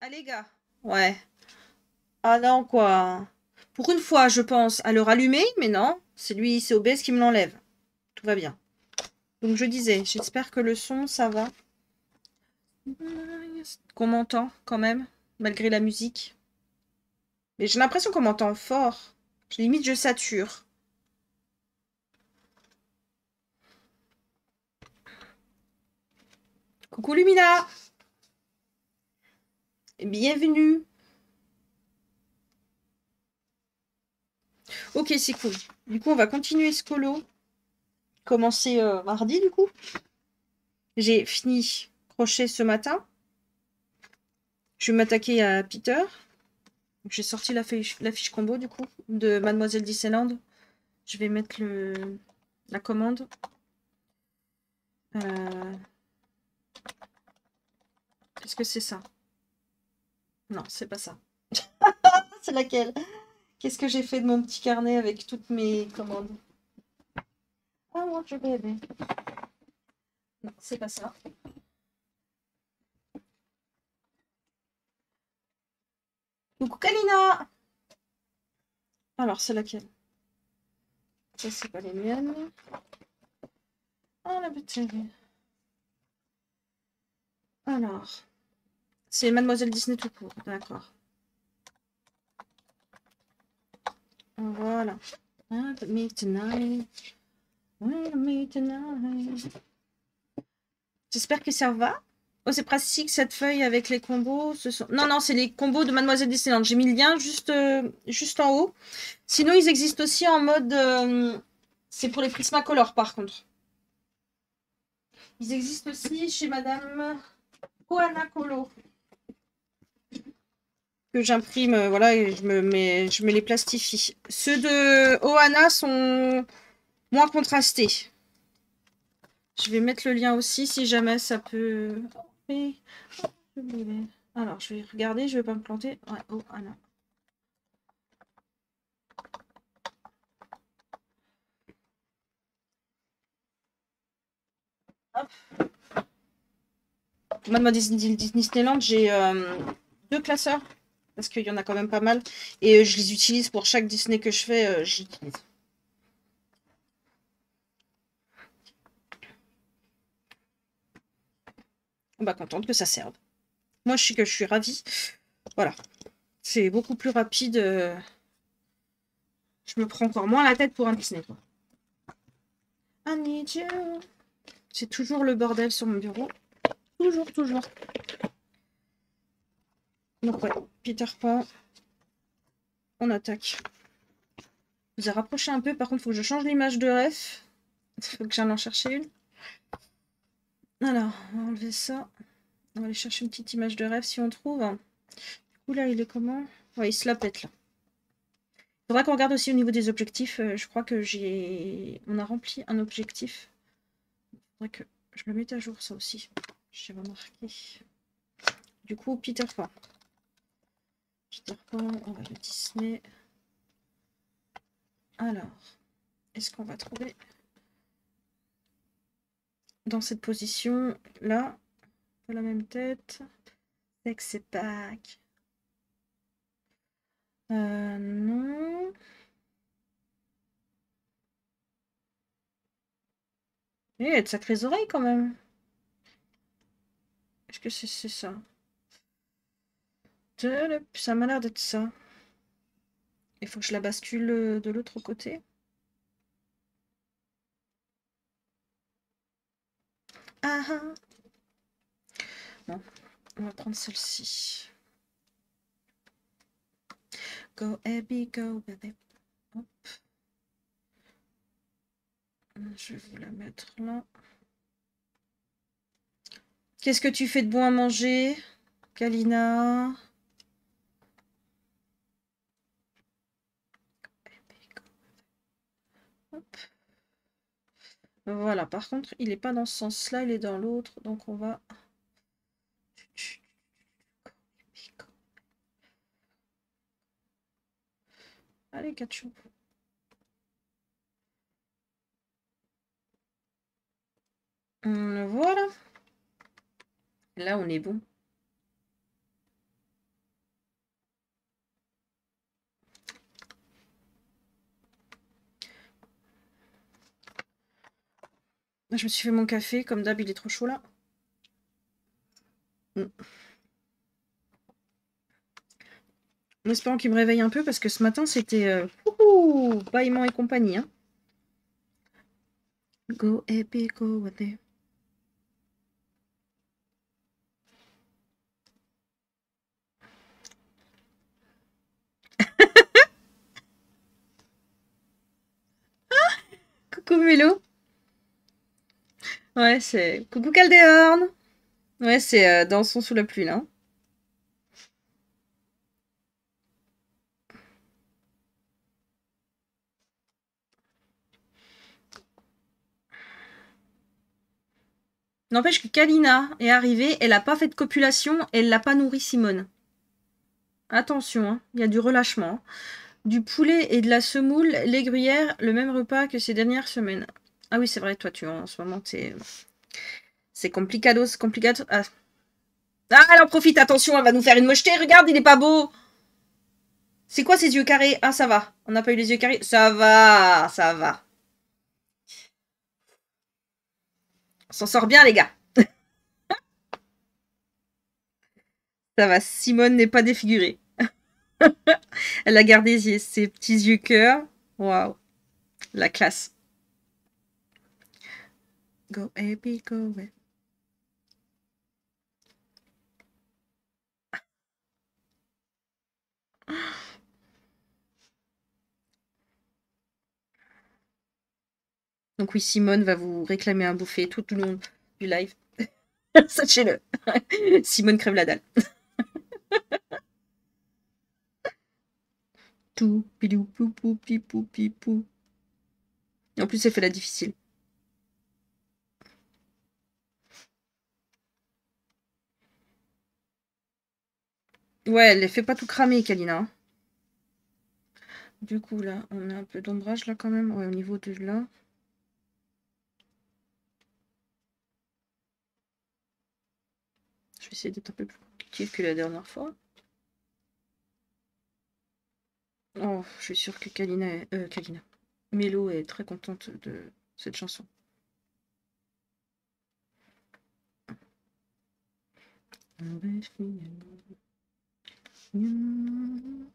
Ah les gars, ouais. Ah non, quoi. Pour une fois, je pense à le rallumer, mais non, c'est lui, c'est OBS qui me l'enlève. Tout va bien. Donc je disais, j'espère que le son, ça va. Qu'on m'entend quand même, malgré la musique. Mais j'ai l'impression qu'on m'entend fort. Limite, je sature. Coucou Lumina Bienvenue Ok, c'est cool. Du coup, on va continuer ce colo. Commencer euh, mardi, du coup. J'ai fini crochet ce matin. Je vais m'attaquer à Peter. J'ai sorti la fiche, combo, du coup, de Mademoiselle Disneyland. Je vais mettre la commande. Euh... Est-ce que c'est ça? Non, c'est pas ça. c'est laquelle? Qu'est-ce que j'ai fait de mon petit carnet avec toutes mes commandes? Ah, moi, je vais Non, c'est pas ça. Coucou Kalina Alors, c'est laquelle? Ça, c'est pas les miennes. Ah, la petite. Alors, c'est Mademoiselle Disney tout court, d'accord. Voilà. J'espère que ça va. Oh, c'est pratique cette feuille avec les combos. Non, non, c'est les combos de Mademoiselle Disneyland. J'ai mis le lien juste, euh, juste en haut. Sinon, ils existent aussi en mode... Euh, c'est pour les Prismacolor, par contre. Ils existent aussi chez Madame Koana Colo j'imprime, euh, voilà, et je me, mets, je me les plastifie. Ceux de Ohana sont moins contrastés. Je vais mettre le lien aussi si jamais ça peut... Alors, je vais regarder, je vais pas me planter. Ouais, Ohana. Hop. Mademoiselle Disneyland, j'ai euh, deux classeurs parce qu'il y en a quand même pas mal. Et euh, je les utilise pour chaque Disney que je fais, euh, j'utilise. On va contente que ça serve. Moi, je suis que je suis ravie. Voilà. C'est beaucoup plus rapide. Euh, je me prends encore moins la tête pour un Disney. C'est toujours le bordel sur mon bureau. Toujours, toujours. Donc ouais, Peter Pan. On attaque. Vous ai rapproché un peu, par contre, il faut que je change l'image de ref. Il faut que j'aille en chercher une. Alors, on va enlever ça. On va aller chercher une petite image de rêve si on trouve. Du coup, là, il est comment? Ouais, il se la pète, là. Il faudra qu'on regarde aussi au niveau des objectifs. Euh, je crois que j'ai... On a rempli un objectif. Il faudrait que je le mette à jour, ça aussi. J'ai remarqué. Du coup, Peter Pan. Peter Pan, on va le Disney. Alors, est-ce qu'on va trouver dans cette position là la même tête? Que c'est pack euh, non. Et il y a de sacrées oreilles quand même. Est-ce que c'est ça? Ça m'a l'air d'être ça. Il faut que je la bascule euh, de l'autre côté. Ah, ah on va prendre celle-ci. Go Abby, go baby. Je vais vous la mettre là. Qu'est-ce que tu fais de bon à manger, Kalina? Voilà, par contre, il n'est pas dans ce sens-là, il est dans l'autre. Donc on va... Allez, ketchup. Hum, voilà. Là, on est bon. Je me suis fait mon café, comme d'hab, il est trop chaud là. Mm. En espérant qu'il me réveille un peu parce que ce matin c'était euh, bâillement et compagnie. Hein. Go epic, go with Coucou Mélo. Ouais, c'est. Coucou Caldéorne. Ouais, c'est euh, Dansons sous la pluie là. N'empêche que Kalina est arrivée, elle n'a pas fait de copulation, elle l'a pas nourri Simone. Attention, hein, il y a du relâchement. Du poulet et de la semoule, les gruyères, le même repas que ces dernières semaines. Ah oui, c'est vrai, toi, tu en ce moment, c'est. C'est complicado, c'est complicado. Ah. ah, elle en profite, attention, elle va nous faire une mocheté. Regarde, il est pas beau. C'est quoi ces yeux carrés? Ah, ça va. On n'a pas eu les yeux carrés? Ça va, ça va. On s'en sort bien, les gars. ça va, Simone n'est pas défigurée. Elle a gardé ses petits yeux cœur. Waouh. La classe. Go, baby, go, Donc oui, Simone va vous réclamer un bouffet tout le long du live. Sachez-le. Simone crève la dalle. Tout, pilou, pou, pou, pipou, pipou. En plus, elle fait la difficile. Ouais, elle les fait pas tout cramer, Kalina. Du coup, là, on a un peu d'ombrage, là, quand même. Ouais, au niveau de là. Je vais essayer d'être un peu plus compliqué que la dernière fois. Oh, je suis sûre que Kalina, euh, Kalina. Mélo est très contente de cette chanson.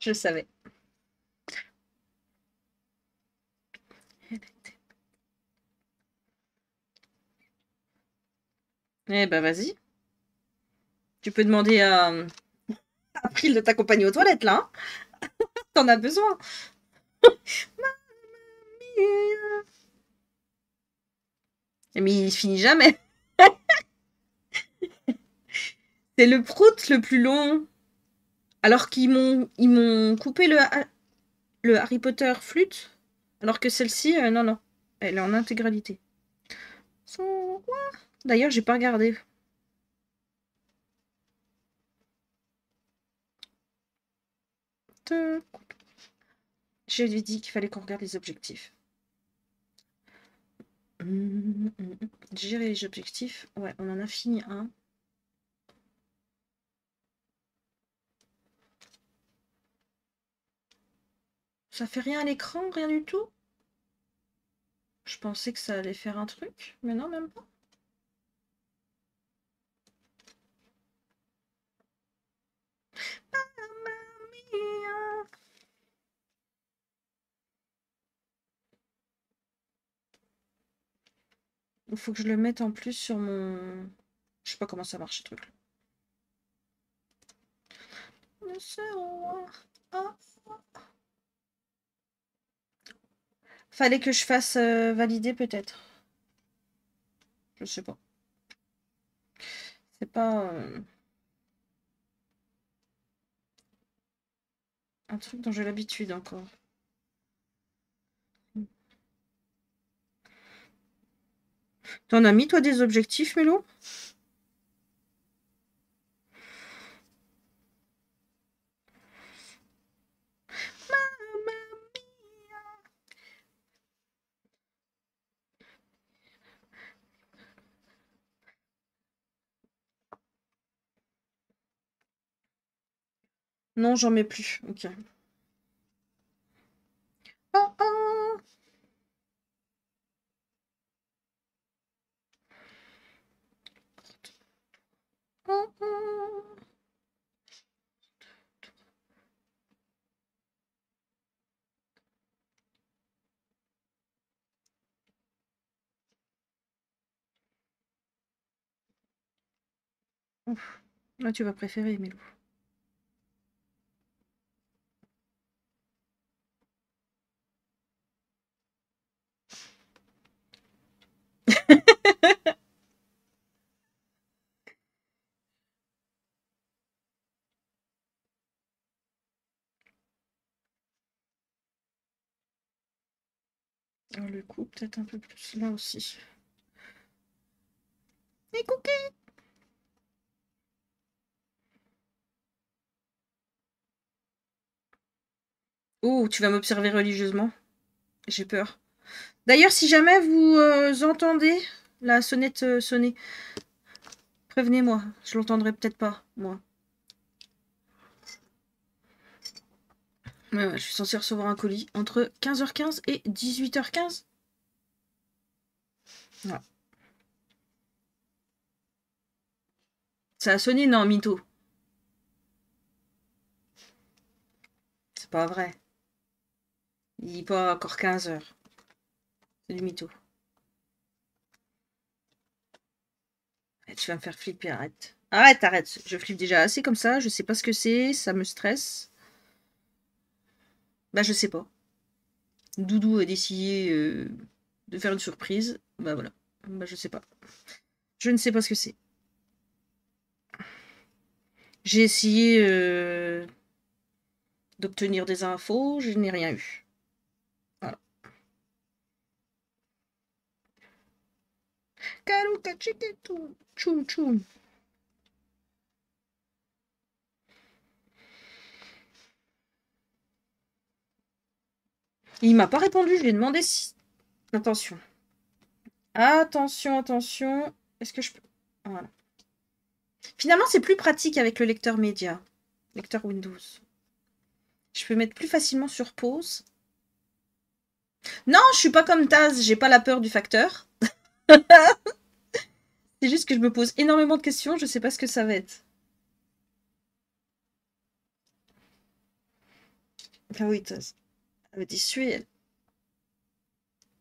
Je savais. Eh ben vas-y. Tu peux demander à, April de t'accompagner aux toilettes là. Hein. T'en as besoin. Mais il finit jamais. C'est le prout le plus long. Alors qu'ils m'ont ils m'ont coupé le, le Harry Potter flûte. Alors que celle-ci, euh, non, non. Elle est en intégralité. D'ailleurs, j'ai pas regardé. Je lui ai dit qu'il fallait qu'on regarde les objectifs. Gérer les objectifs. Ouais, on en a fini un. Ça fait rien à l'écran, rien du tout? Je pensais que ça allait faire un truc, mais non, même pas. Il faut que je le mette en plus sur mon... Je sais pas comment ça marche ce truc. Fallait que je fasse euh, valider peut-être. Je sais pas. C'est pas... Euh, un truc dont j'ai l'habitude encore. T'en as mis, toi, des objectifs, Mélo Non, j'en mets plus. Ok. Là, tu vas préférer, Mélou. Le coup, peut-être un peu plus là aussi. Et cookies Oh, tu vas m'observer religieusement. J'ai peur. D'ailleurs, si jamais vous euh, entendez la sonnette euh, sonner, prévenez-moi. Je l'entendrai peut-être pas, moi. Je suis censée recevoir un colis entre 15h15 et 18h15. Ça a sonné, non, mytho C'est pas vrai. Il n'est pas encore 15h. C'est du mytho. tu vas me faire flipper, arrête. Arrête, arrête. Je flippe déjà assez comme ça, je sais pas ce que c'est, ça me stresse. Bah, je sais pas. Doudou a décidé euh, de faire une surprise. Bah voilà. Bah, je sais pas. Je ne sais pas ce que c'est. J'ai essayé euh, d'obtenir des infos, je n'ai rien eu. Voilà. Il m'a pas répondu, je lui ai demandé si... Attention. Attention, attention. Est-ce que je peux... Voilà. Finalement, c'est plus pratique avec le lecteur média. Lecteur Windows. Je peux mettre plus facilement sur pause. Non, je suis pas comme Taz, j'ai pas la peur du facteur. c'est juste que je me pose énormément de questions, je sais pas ce que ça va être. Ah oui, Taz.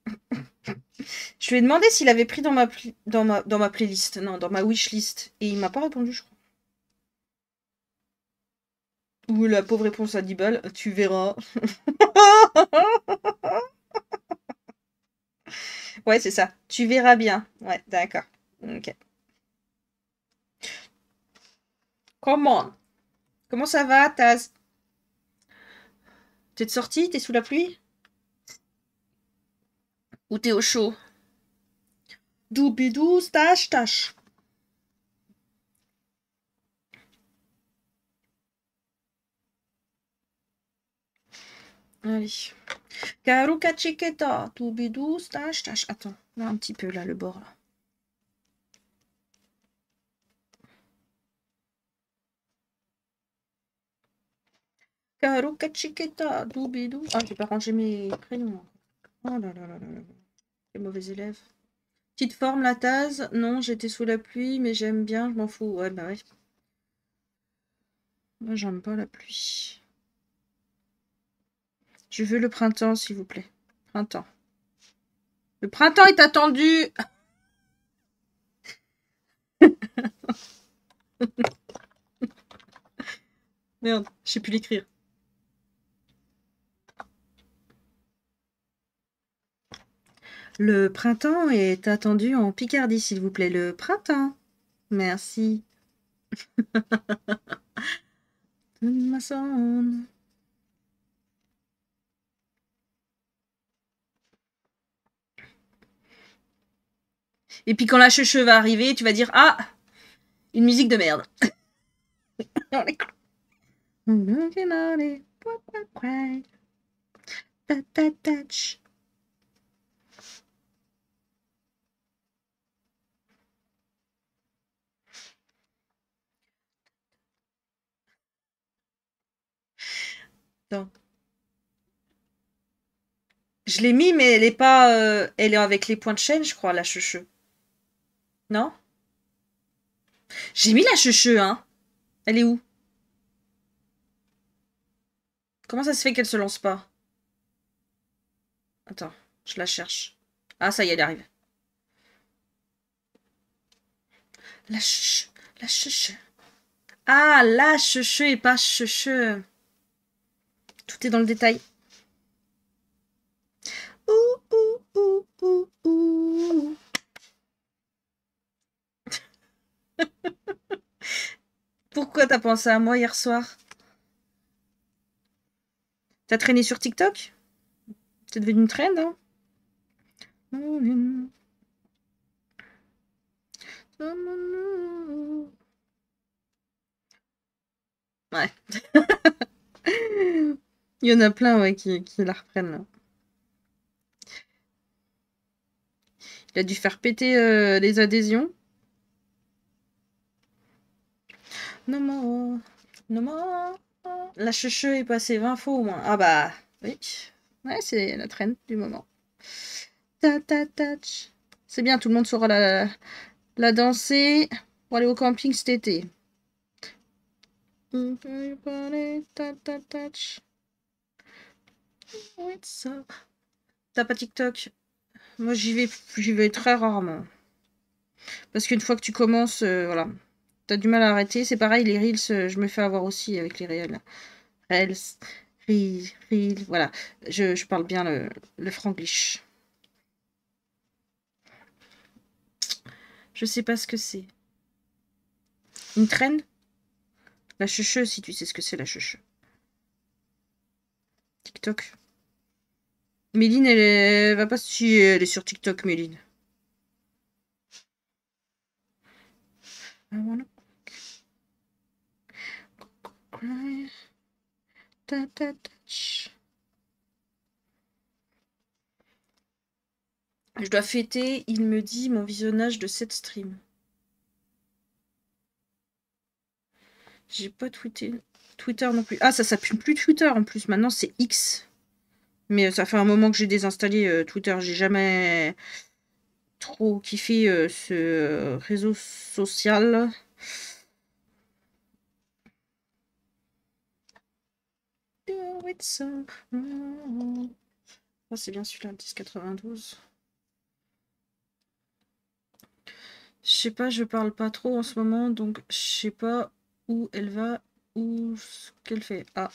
Je lui ai demandé s'il avait pris dans ma playlist, non, dans ma wishlist. Et il m'a pas répondu, je crois. Ou la pauvre réponse à 10 balles, tu verras. ouais, c'est ça. Tu verras bien. Ouais, d'accord. Ok. Comment Comment ça va, Taz? T'es de sortie? T'es sous la pluie? Ou t'es au chaud? Doubidou, stache, tâche. Allez. Karuka chiqueta, doubidou, stache, tâche. Attends, là un petit peu là, le bord là. Karuka chiqueta, doubidou. Ah, j'ai pas rangé mes prénoms. Oh là là là là là. Quel mauvais élève. Petite forme, la tasse. Non, j'étais sous la pluie, mais j'aime bien, je m'en fous. Ouais, bah ouais. Moi, j'aime pas la pluie. Je veux le printemps, s'il vous plaît. Printemps. Le printemps est attendu. Merde, je sais plus l'écrire. Le printemps est attendu en Picardie, s'il vous plaît. Le printemps. Merci. Et puis quand la cheche va arriver, tu vas dire Ah Une musique de merde. Je l'ai mis, mais elle est pas. Euh, elle est avec les points de chaîne, je crois, la checheux. Non? J'ai mis la checheux, hein Elle est où? Comment ça se fait qu'elle se lance pas? Attends, je la cherche. Ah, ça y est, elle arrive. La checheux. La chuche. Ah, la chuche et pas chuche. Tout est dans le détail. Pourquoi t'as pensé à moi hier soir? T'as traîné sur TikTok? C'est devenu une trend, hein? Ouais. Il y en a plein ouais, qui, qui la reprennent là. Il a dû faire péter euh, les adhésions. Non, non, non, La chuche est passée 20 fois au moins. Ah bah, oui. Ouais, c'est la traîne du moment. Ta, ta, C'est bien, tout le monde saura la, la danser pour aller au camping cet été. T'as pas TikTok? Moi j'y vais, j'y vais très rarement. Parce qu'une fois que tu commences, euh, voilà, t'as du mal à arrêter. C'est pareil, les reels, euh, je me fais avoir aussi avec les réels. Reels, reels, reels, voilà. Je, parle bien le, le franglish. Je sais pas ce que c'est. Une traîne? La chuche, si tu sais ce que c'est la chuche. TikTok. Méline, elle, va pas si elle est sur TikTok, Méline. Je dois fêter, il me dit, mon visionnage de cette stream. J'ai pas tweeté. Twitter non plus. Ah, ça s'appuie plus Twitter en plus. Maintenant, c'est X. Mais ça fait un moment que j'ai désinstallé euh, Twitter. J'ai jamais trop kiffé euh, ce réseau social. Ah, c'est bien celui-là, 1092. Je sais pas, je parle pas trop en ce moment, donc je sais pas où elle va ou ce qu'elle fait. Ah.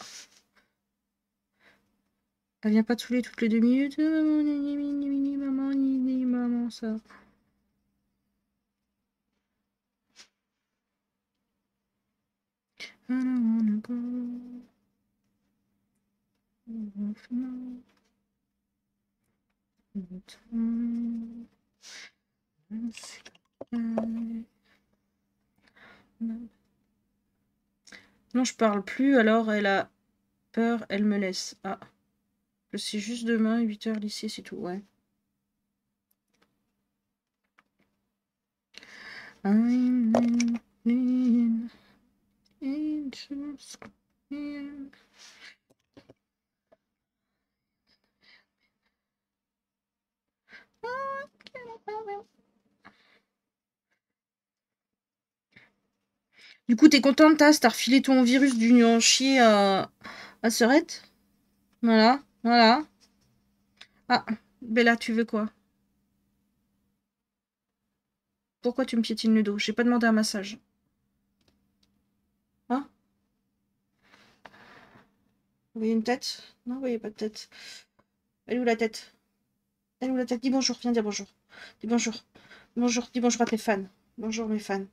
Elle vient pas tous les toutes les deux minutes. Maman, ni maman, ça. I don't wanna go. Non, je parle plus, alors elle a peur, elle me laisse. Ah. Je sais juste demain, 8h lycée, c'est tout, ouais. Du coup, t'es contente, Tass T'as refilé ton virus du en chier à, à Voilà, voilà. Ah, Bella, tu veux quoi? Pourquoi tu me piétines le dos? J'ai pas demandé un massage. Hein? Vous voyez une tête? Non, vous voyez pas de tête. Elle est où la tête? Elle est où la tête? Dis bonjour, viens dire bonjour. Dis bonjour. Bonjour, dis bonjour à tes fans. Bonjour mes fans.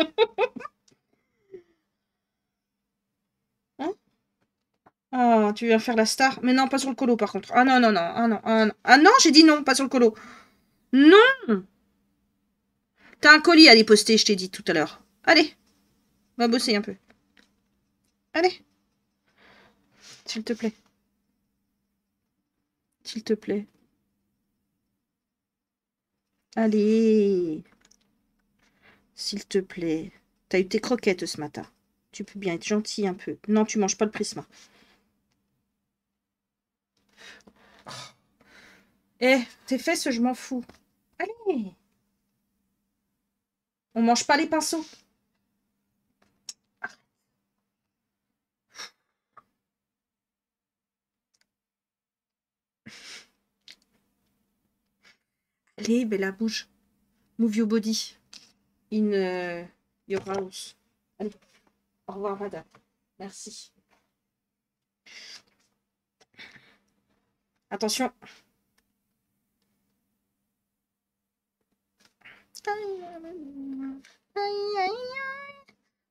Hein Ah, tu viens faire la star Mais non, pas sur le colo par contre. Ah non, non, non. Ah non, ah non. Ah non, j'ai dit non, pas sur le colo. Non T'as un colis à déposter, je t'ai dit tout à l'heure. Allez, va bosser un peu. Allez. S'il te plaît. S'il te plaît. Allez. S'il te plaît. T'as eu tes croquettes ce matin. Tu peux bien être gentil un peu. Non, tu manges pas le prisme. Eh, tes fesses, je m'en fous. Allez. On mange pas les pinceaux. Allez, Bella, bouge. Move your body. In uh, your house. Au revoir, madame. Merci. Attention.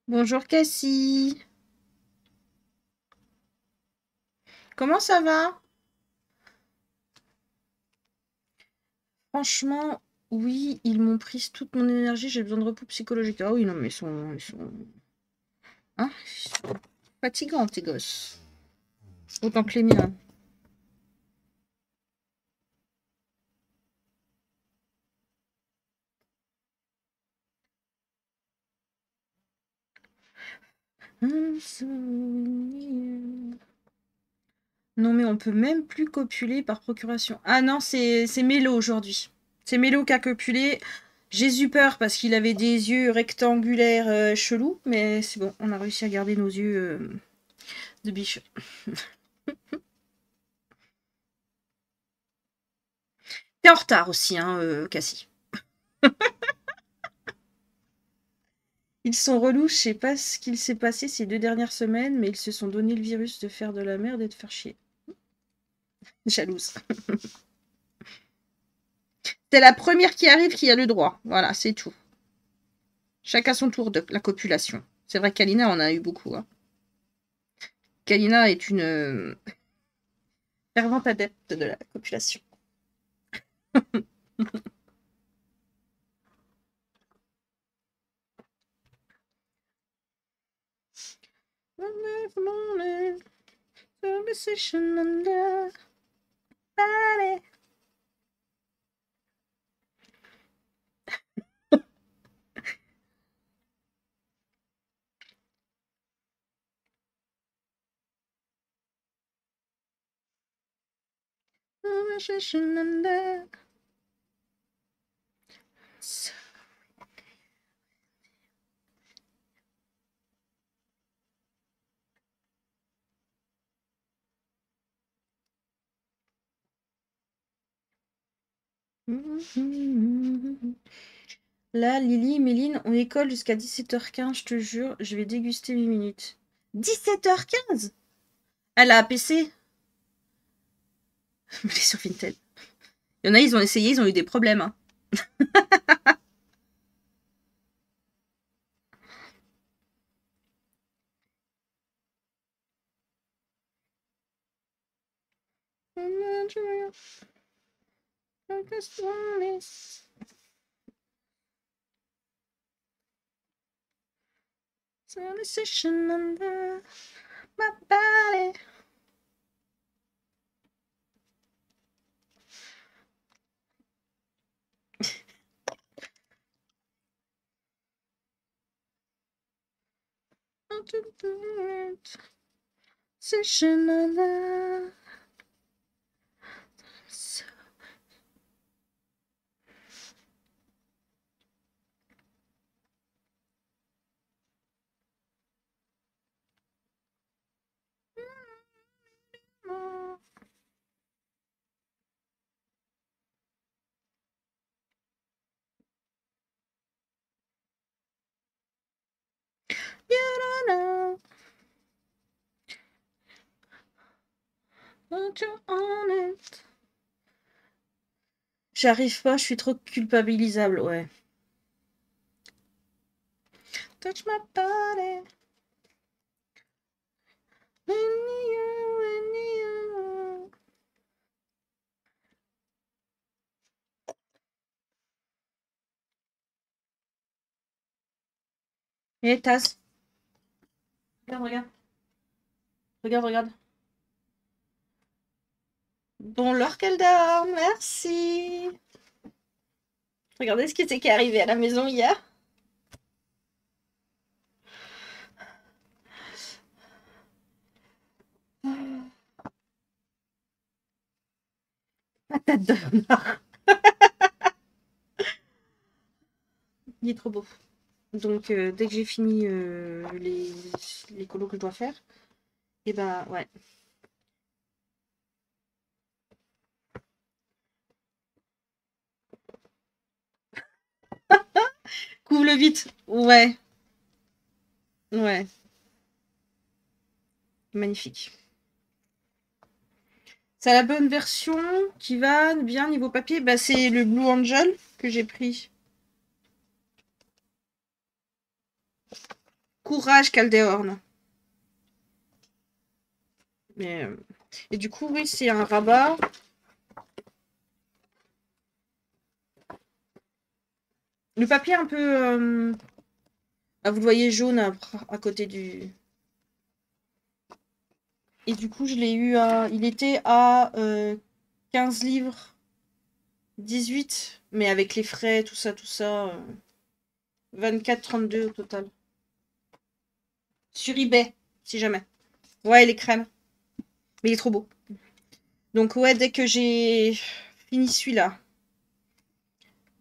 Bonjour Cassie. Comment ça va? Franchement, oui, ils m'ont pris toute mon énergie, j'ai besoin de repos psychologique. Ah oui, non, mais ils sont... Ils sont... Hein fatigants, tes gosses. Autant que les miens. Non, mais on peut même plus copuler par procuration. Ah non, c'est Mélo aujourd'hui. C'est Mélo qui a. J'ai eu peur parce qu'il avait des yeux rectangulaires euh, chelous, mais c'est bon, on a réussi à garder nos yeux euh, de biche. T'es en retard aussi, hein, euh, Cassie. Ils sont relous, je sais pas ce qu'il s'est passé ces deux dernières semaines, mais ils se sont donné le virus de faire de la merde et de faire chier. Jalouse. C'est la première qui arrive qui a le droit. Voilà, c'est tout. Chacun son tour de la copulation. C'est vrai qu'Alina en a eu beaucoup. Hein. Kalina est une euh, fervente adepte de la copulation. Là, Lily, Méline, on école jusqu'à 17h15, je te jure, je vais déguster 8 minutes. 17h15 Elle a un PC Mais sur Vinted. Il y en a, ils ont essayé, ils ont eu des problèmes. Hein. Session on the so Under J'arrive pas, je suis trop culpabilisable, ouais. Touch my body. Et tasse. Regarde, regarde. Regarde, regarde. Bon, dort, merci. Regardez ce qui était arrivé à la maison hier. Patate de Il est trop beau. Donc, euh, dès que j'ai fini euh, les, colos que je dois faire, et eh ben ouais. Couvre-le vite. Ouais. Ouais. Magnifique. C'est la bonne version qui va bien niveau papier. Bah, c'est le Blue Angel que j'ai pris. Courage, Caldeorn. Euh, et du coup, oui, c'est un rabat. Le papier un peu... Euh, ah, vous le voyez jaune à, côté du... Et du coup, je l'ai eu à... Il était à 15 euh, livres. 18. Mais avec les frais, tout ça, tout ça. 24,32 au total. Sur eBay, si jamais. Ouais, les crèmes. Mais il est trop beau. Donc ouais, dès que j'ai fini celui-là,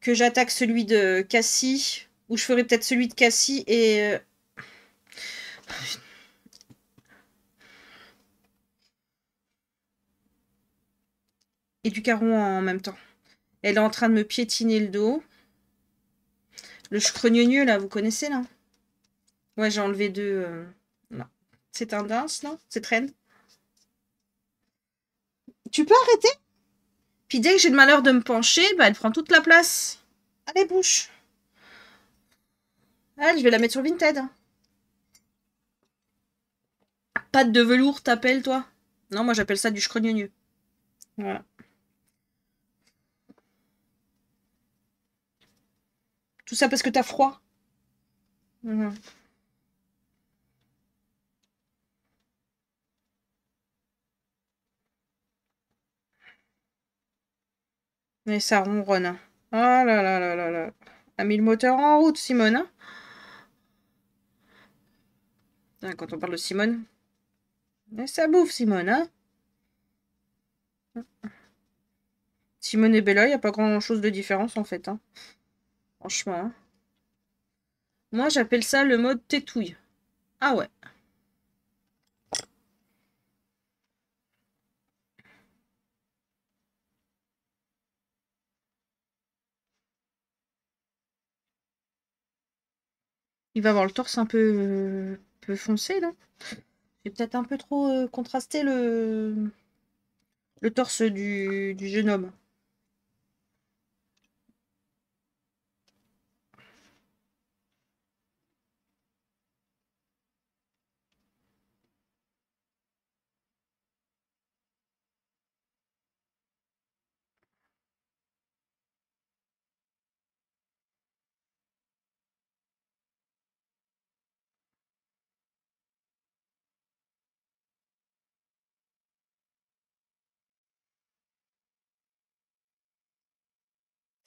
que j'attaque celui de Cassie, ou je ferai peut-être celui de Cassie et... Euh, et du caron en même temps. Elle est en train de me piétiner le dos. Le chcrogneux là, vous connaissez, là? Ouais, j'ai enlevé deux... Euh, non. C'est non? C'est traîne? Tu peux arrêter? Puis dès que j'ai le malheur de me pencher, bah, elle prend toute la place. Allez, bouche Allez, je vais la mettre sur Vinted. Pâte de velours, t'appelles, toi? Non, moi, j'appelle ça du chcrogneux. Voilà. Tout ça parce que t'as froid. Mhm. Mais ça ronronne. Oh là là là là là. A mis le moteur en route, Simone. Hein quand on parle de Simone. Mais ça bouffe, Simone, hein Simone et Bella, il n'y a pas grand chose de différence en fait. Hein. Franchement. Hein. Moi, j'appelle ça le mode tétouille. Ah ouais. Il va avoir le torse un peu, peu foncé, non? J'ai peut-être un peu trop euh, contrasté le torse du jeune homme.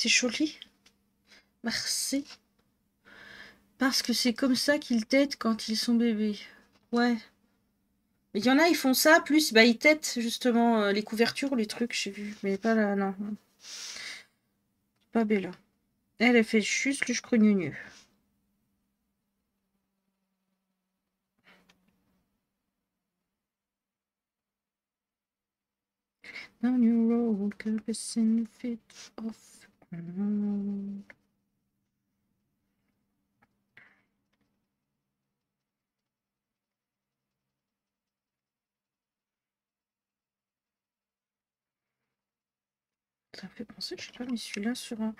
C'est joli. Merci. Parce que c'est comme ça qu'ils têtent quand ils sont bébés. Ouais. Mais il y en a, ils font ça, plus bah, ils têtent justement euh, les couvertures, les trucs, j'ai vu. Mais pas là, non. Pas Bella. Elle, elle fait juste le chcrogneux. Ça fait penser, je sais pas mis celui-là sur un...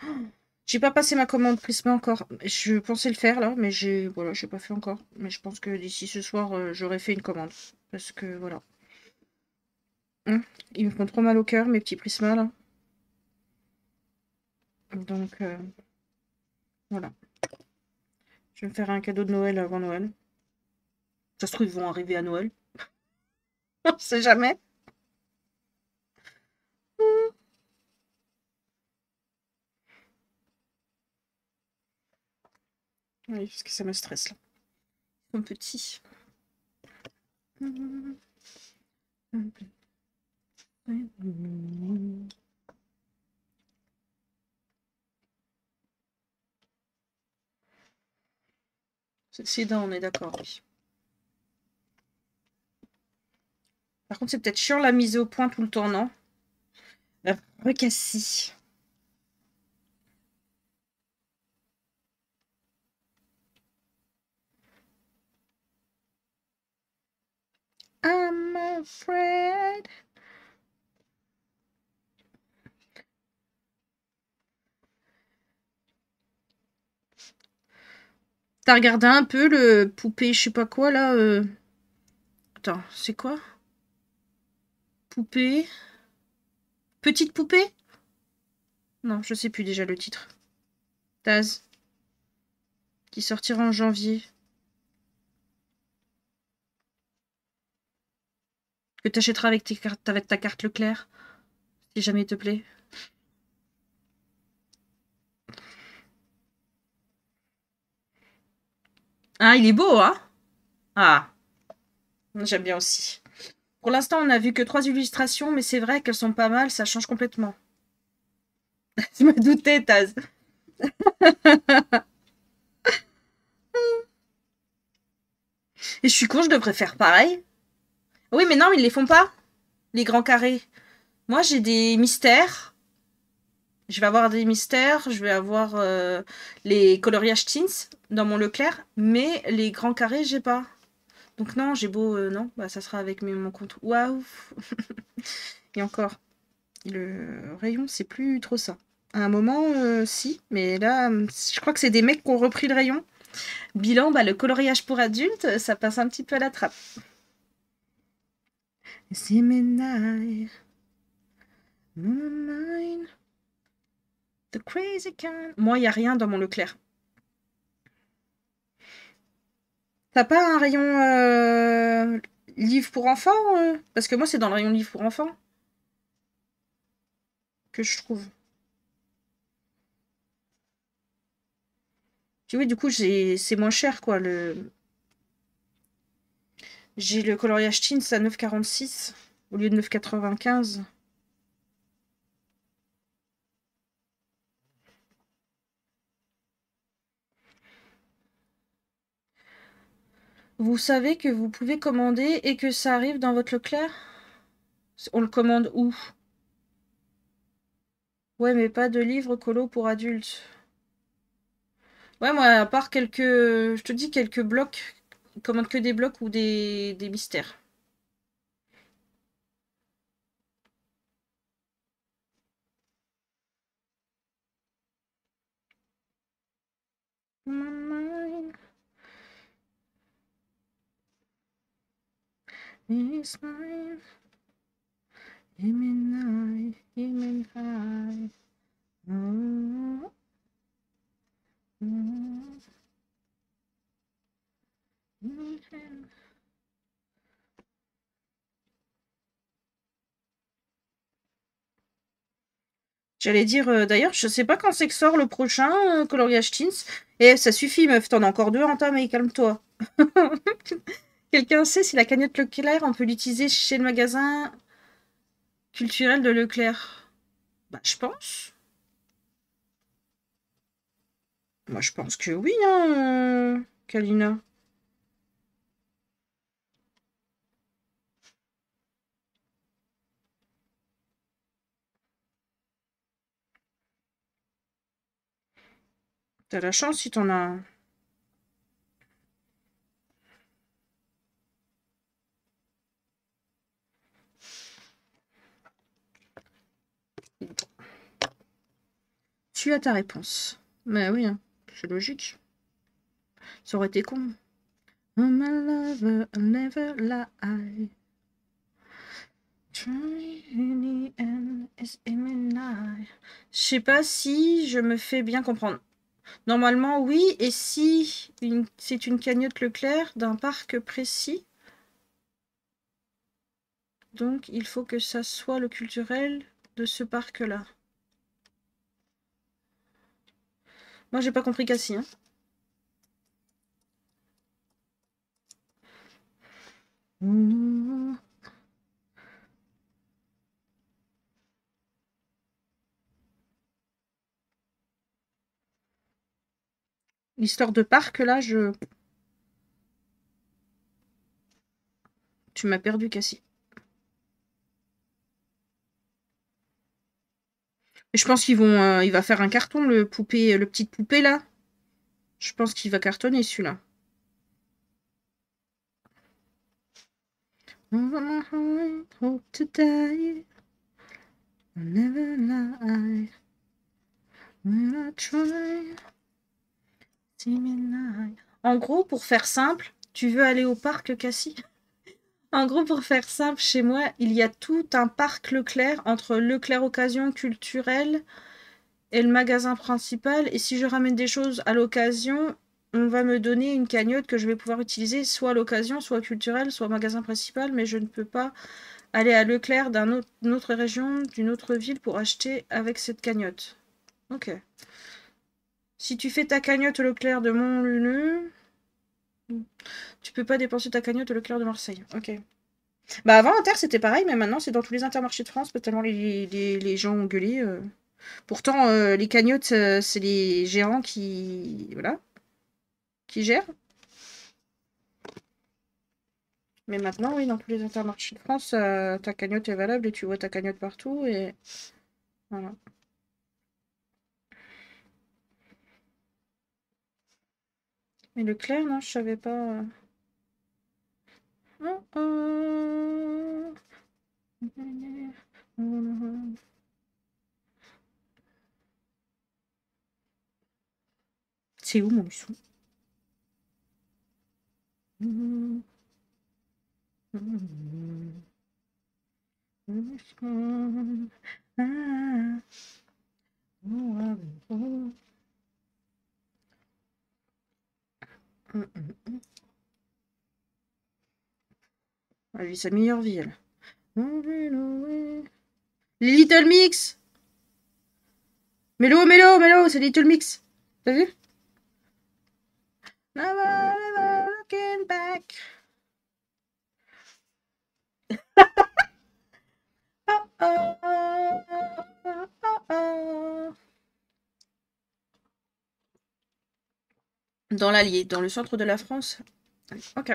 j'ai pas passé ma commande Prisma encore. Je pensais le faire là, mais j'ai voilà, j'ai pas fait encore. Mais je pense que d'ici ce soir, euh, j'aurais fait une commande. Parce que voilà. Hein Ils me font trop mal au cœur, mes petits Prisma là. Donc, euh, voilà. Je vais me faire un cadeau de Noël avant Noël. Ça se trouve, ils vont arriver à Noël. On sait jamais. Oui, parce que ça me stresse là. Sont petits. C'est sida, on est d'accord, oui. Par contre, c'est peut-être chiant la mise au point tout le temps, non? Euh, recassis. I'm afraid. T'as regardé un peu le poupée, je sais pas quoi là euh... Attends, c'est quoi? Poupée? Petite poupée? Non, je sais plus déjà le titre. Taz. Qui sortira en janvier. Que t'achèteras avec, avec ta carte Leclerc. Si jamais il te plaît. Ah, il est beau, hein? Ah. J'aime bien aussi. Pour l'instant, on n'a vu que trois illustrations, mais c'est vrai qu'elles sont pas mal, ça change complètement. je me doutais, Taz. Et je suis con, je devrais faire pareil. Oui, mais non, ils les font pas. Les grands carrés. Moi, j'ai des mystères. Je vais avoir des mystères. Je vais avoir euh, les coloriages teens dans mon Leclerc. Mais les grands carrés, j'ai pas. Donc non, j'ai beau... Euh, non, bah, ça sera avec mon compte. Waouh Et encore, le rayon, c'est plus trop ça. À un moment, euh, si. Mais là, je crois que c'est des mecs qui ont repris le rayon. Bilan, bah, le coloriage pour adultes, ça passe un petit peu à la trappe. The crazy Moi, il n'y a rien dans mon Leclerc. T'as pas un rayon euh, livre pour enfants euh? Parce que moi, c'est dans le rayon livre pour enfants que je trouve. oui, du coup, c'est moins cher, quoi. Le... J'ai le coloriage Teens à 9,46 au lieu de 9,95. Vous savez que vous pouvez commander et que ça arrive dans votre Leclerc? On le commande où? Ouais, mais pas de livre colo pour adultes. Ouais, moi, à part quelques... Je te dis quelques blocs. Commande que des blocs ou des, des mystères. J'allais dire, euh, d'ailleurs, je sais pas quand c'est que sort le prochain euh, Coloriage Teens. Et ça suffit, meuf, t'en as encore deux en mais calme-toi. Quelqu'un sait si la cagnotte Leclerc, on peut l'utiliser chez le magasin culturel de Leclerc? Bah, je pense. Moi, je pense que oui, hein, Kalina. T'as la chance si t'en as Tu as ta réponse. Mais oui, hein. c'est logique. Ça aurait été con. Oh my. Je sais pas si je me fais bien comprendre. Normalement, oui. Et si c'est une cagnotte Leclerc d'un parc précis, donc il faut que ça soit le culturel de ce parc-là. Moi, j'ai pas compris Cassie. Hein. L'histoire de parc, là, je... Tu m'as perdu, Cassie. Je pense qu'ils vont, euh, il va faire un carton, le poupée, le petit poupée là. Je pense qu'il va cartonner celui-là. En gros, pour faire simple, tu veux aller au parc Cassie En gros, pour faire simple, chez moi, il y a tout un parc Leclerc entre Leclerc Occasion culturelle et le magasin principal. Et si je ramène des choses à l'occasion, on va me donner une cagnotte que je vais pouvoir utiliser soit à l'occasion, soit culturelle, soit au magasin principal, mais je ne peux pas aller à Leclerc d'une autre, région, d'une autre ville pour acheter avec cette cagnotte. Ok. Si tu fais ta cagnotte Leclerc de Montluno, tu peux pas dépenser ta cagnotte au Leclerc de Marseille. Ok. Bah avant Inter c'était pareil, mais maintenant c'est dans tous les intermarchés de France, tellement les, les, gens ont. Euh. Pourtant, euh, les cagnottes, euh, c'est les gérants qui. Voilà qui gère. Mais maintenant, oui, dans tous les intermarchés de France, ta cagnotte est valable et tu vois ta cagnotte partout voilà. Mais le clair, non, je savais pas. C'est où mon Elle vit sa meilleure vie, elle. Little Mix Mélo, Mélo, Mélo, c'est Little Mix. T'as vu? Back. Dans l'Allier, dans le centre de la France. Ok.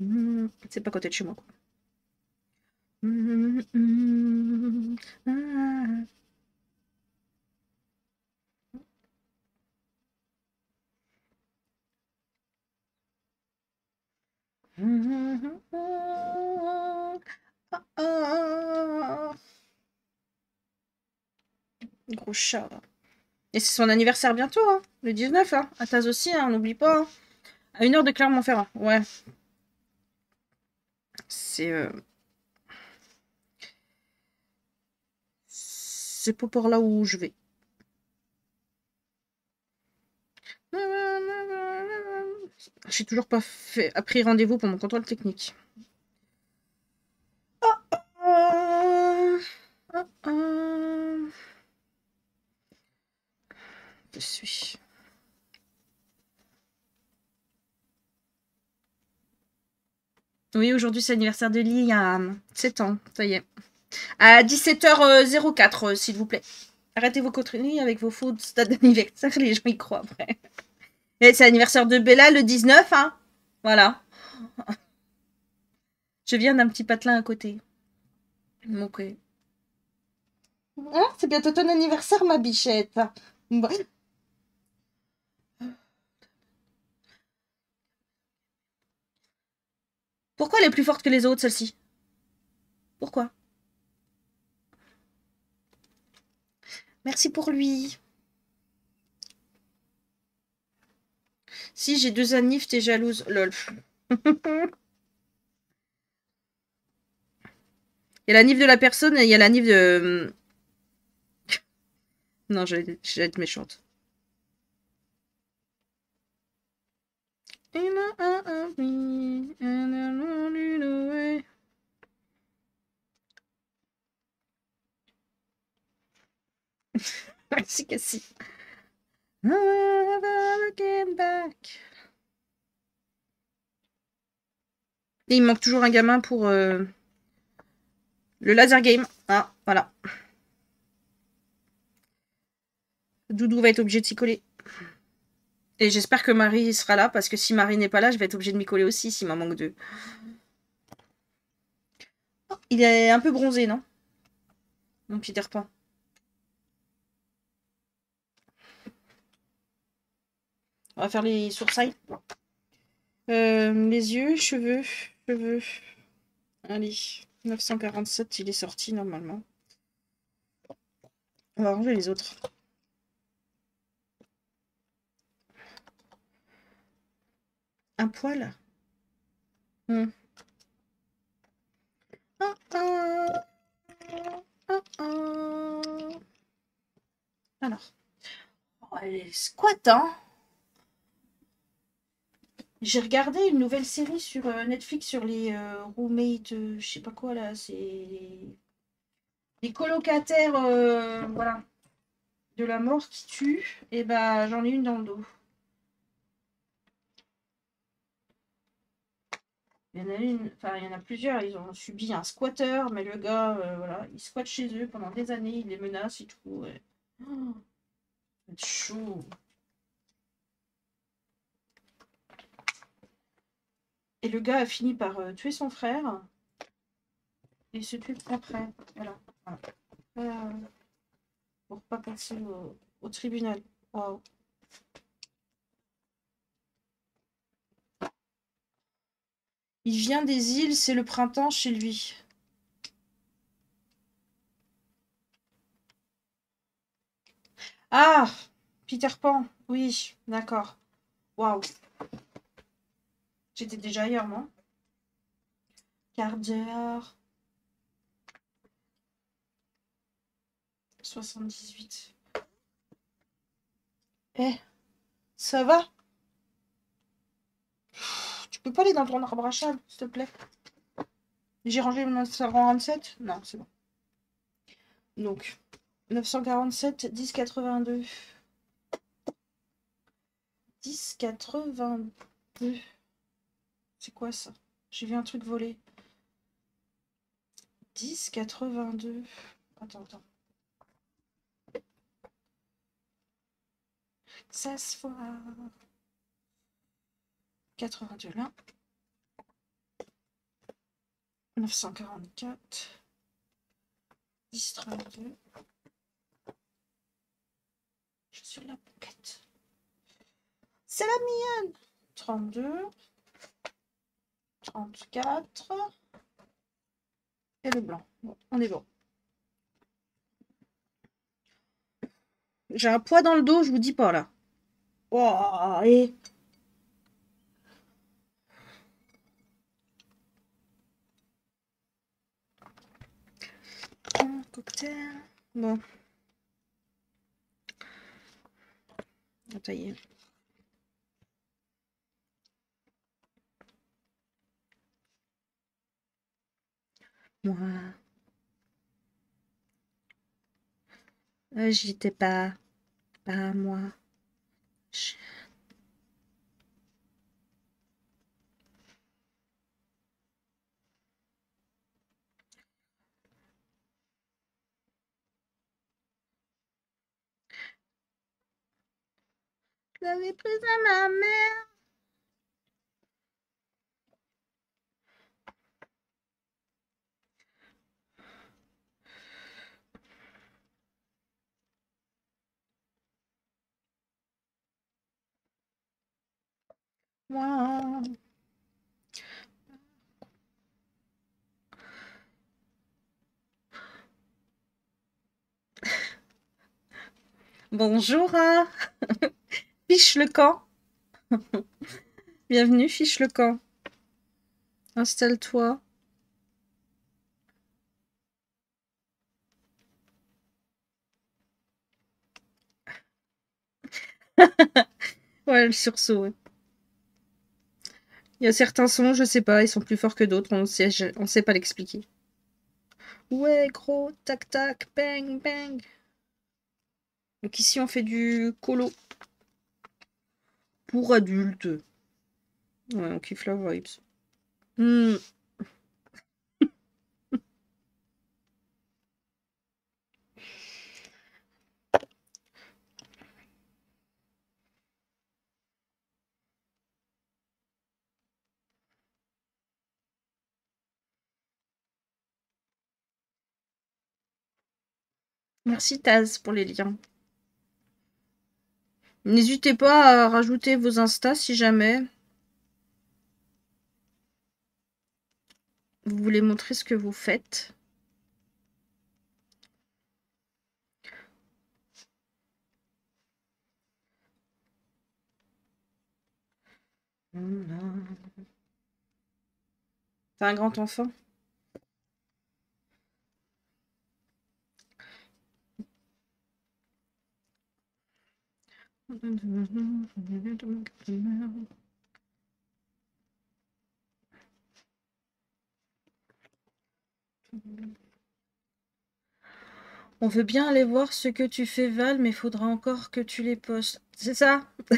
Hmm, c'est pas côté de chez moi. Quoi. Hmm, hmm, ah. Gros chat. Et c'est son anniversaire bientôt, hein, le 19, hein. À Taz aussi, hein, n'oublie pas. Hein. À une heure de Clermont-Ferrand, ouais. C'est... Euh... C'est pas par là où je vais. J'ai toujours pas fait, pris rendez-vous pour mon contrôle technique. Je. Oui, aujourd'hui c'est l'anniversaire de Lee à 7 ans, ça y est. À 17h04, euh, s'il vous plaît. Arrêtez vos conneries avec vos faux stades d'anniversaire, les gens y croient après. Et c'est l'anniversaire de Bella le 19, hein Voilà. Je viens d'un petit patelin à côté. Hein c'est bientôt ton anniversaire, ma bichette. Pourquoi elle est plus forte que les autres, celle-ci? Pourquoi? Merci pour lui. Si j'ai deux anifs, t'es jalouse. Lol. il y a la nif de la personne et il y a la nif de... non, j'allais être méchante. Merci Cassie back. Et il manque toujours un gamin pour euh, le laser game. Ah, voilà. Doudou va être obligé de s'y coller. Et j'espère que Marie sera là, parce que si Marie n'est pas là, je vais être obligé de m'y coller aussi, s'il m'en manque deux. il est un peu bronzé, non? Mon Peter Pan. On va faire les sourcils. Euh, les yeux, cheveux. cheveux. Allez, 947, il est sorti normalement. On va ranger les autres. Un poil? Hmm. Alors. Oh, elle squat, hein j'ai regardé une nouvelle série sur euh, Netflix sur les euh, roommates, euh, je sais pas quoi là, c'est les colocataires, voilà, de la mort qui tue. Et bah j'en ai une dans le dos. Il y en a plusieurs, ils ont subi un squatter, mais le gars, voilà, il squatte chez eux pendant des années, il les menace et tout. Oh, chaud. Et le gars a fini par euh, tuer son frère. Et se tue après. Voilà. voilà. Euh, pour pas passer au, tribunal. Wow. Il vient des îles, c'est le printemps chez lui. Ah Peter Pan, oui, d'accord. Waouh. J'étais déjà ailleurs, moi. Quart d'heure. 78. Eh, ça va? peux pas aller dans ton arbre à s'il te plaît J'ai rangé le 947 Non, c'est bon. Donc, 947, 1082. 1082. C'est quoi ça? J'ai vu un truc voler. 1082. Attends, attends. Ça se voit. 80 de là. 944. 10, 32. Je suis la pocket. C'est la mienne 32. 34. Et le blanc. Bon, on est bon. J'ai un poids dans le dos, je vous dis pas là. Oh, et... cocktail. Bon. On tailler. moi. Euh, j'étais pas, pas moi. L'avais prise à ma mère. Bonjour. Fiche le camp. Bienvenue, fiche le camp. Installe-toi. ouais, le sursaut. Il y a certains sons, je sais pas, ils sont plus forts que d'autres, on sait, on sait pas l'expliquer. Ouais, gros, tac tac, bang bang. Donc ici, on fait du colo. Pour adultes. Ouais, on kiffe la vibes. Hmm. Merci Taz pour les liens. N'hésitez pas à rajouter vos instas si jamais. Vous voulez montrer ce que vous faites T'as un grand enfant On veut bien aller voir ce que tu fais, Val, mais faudra encore que tu les postes. C'est ça?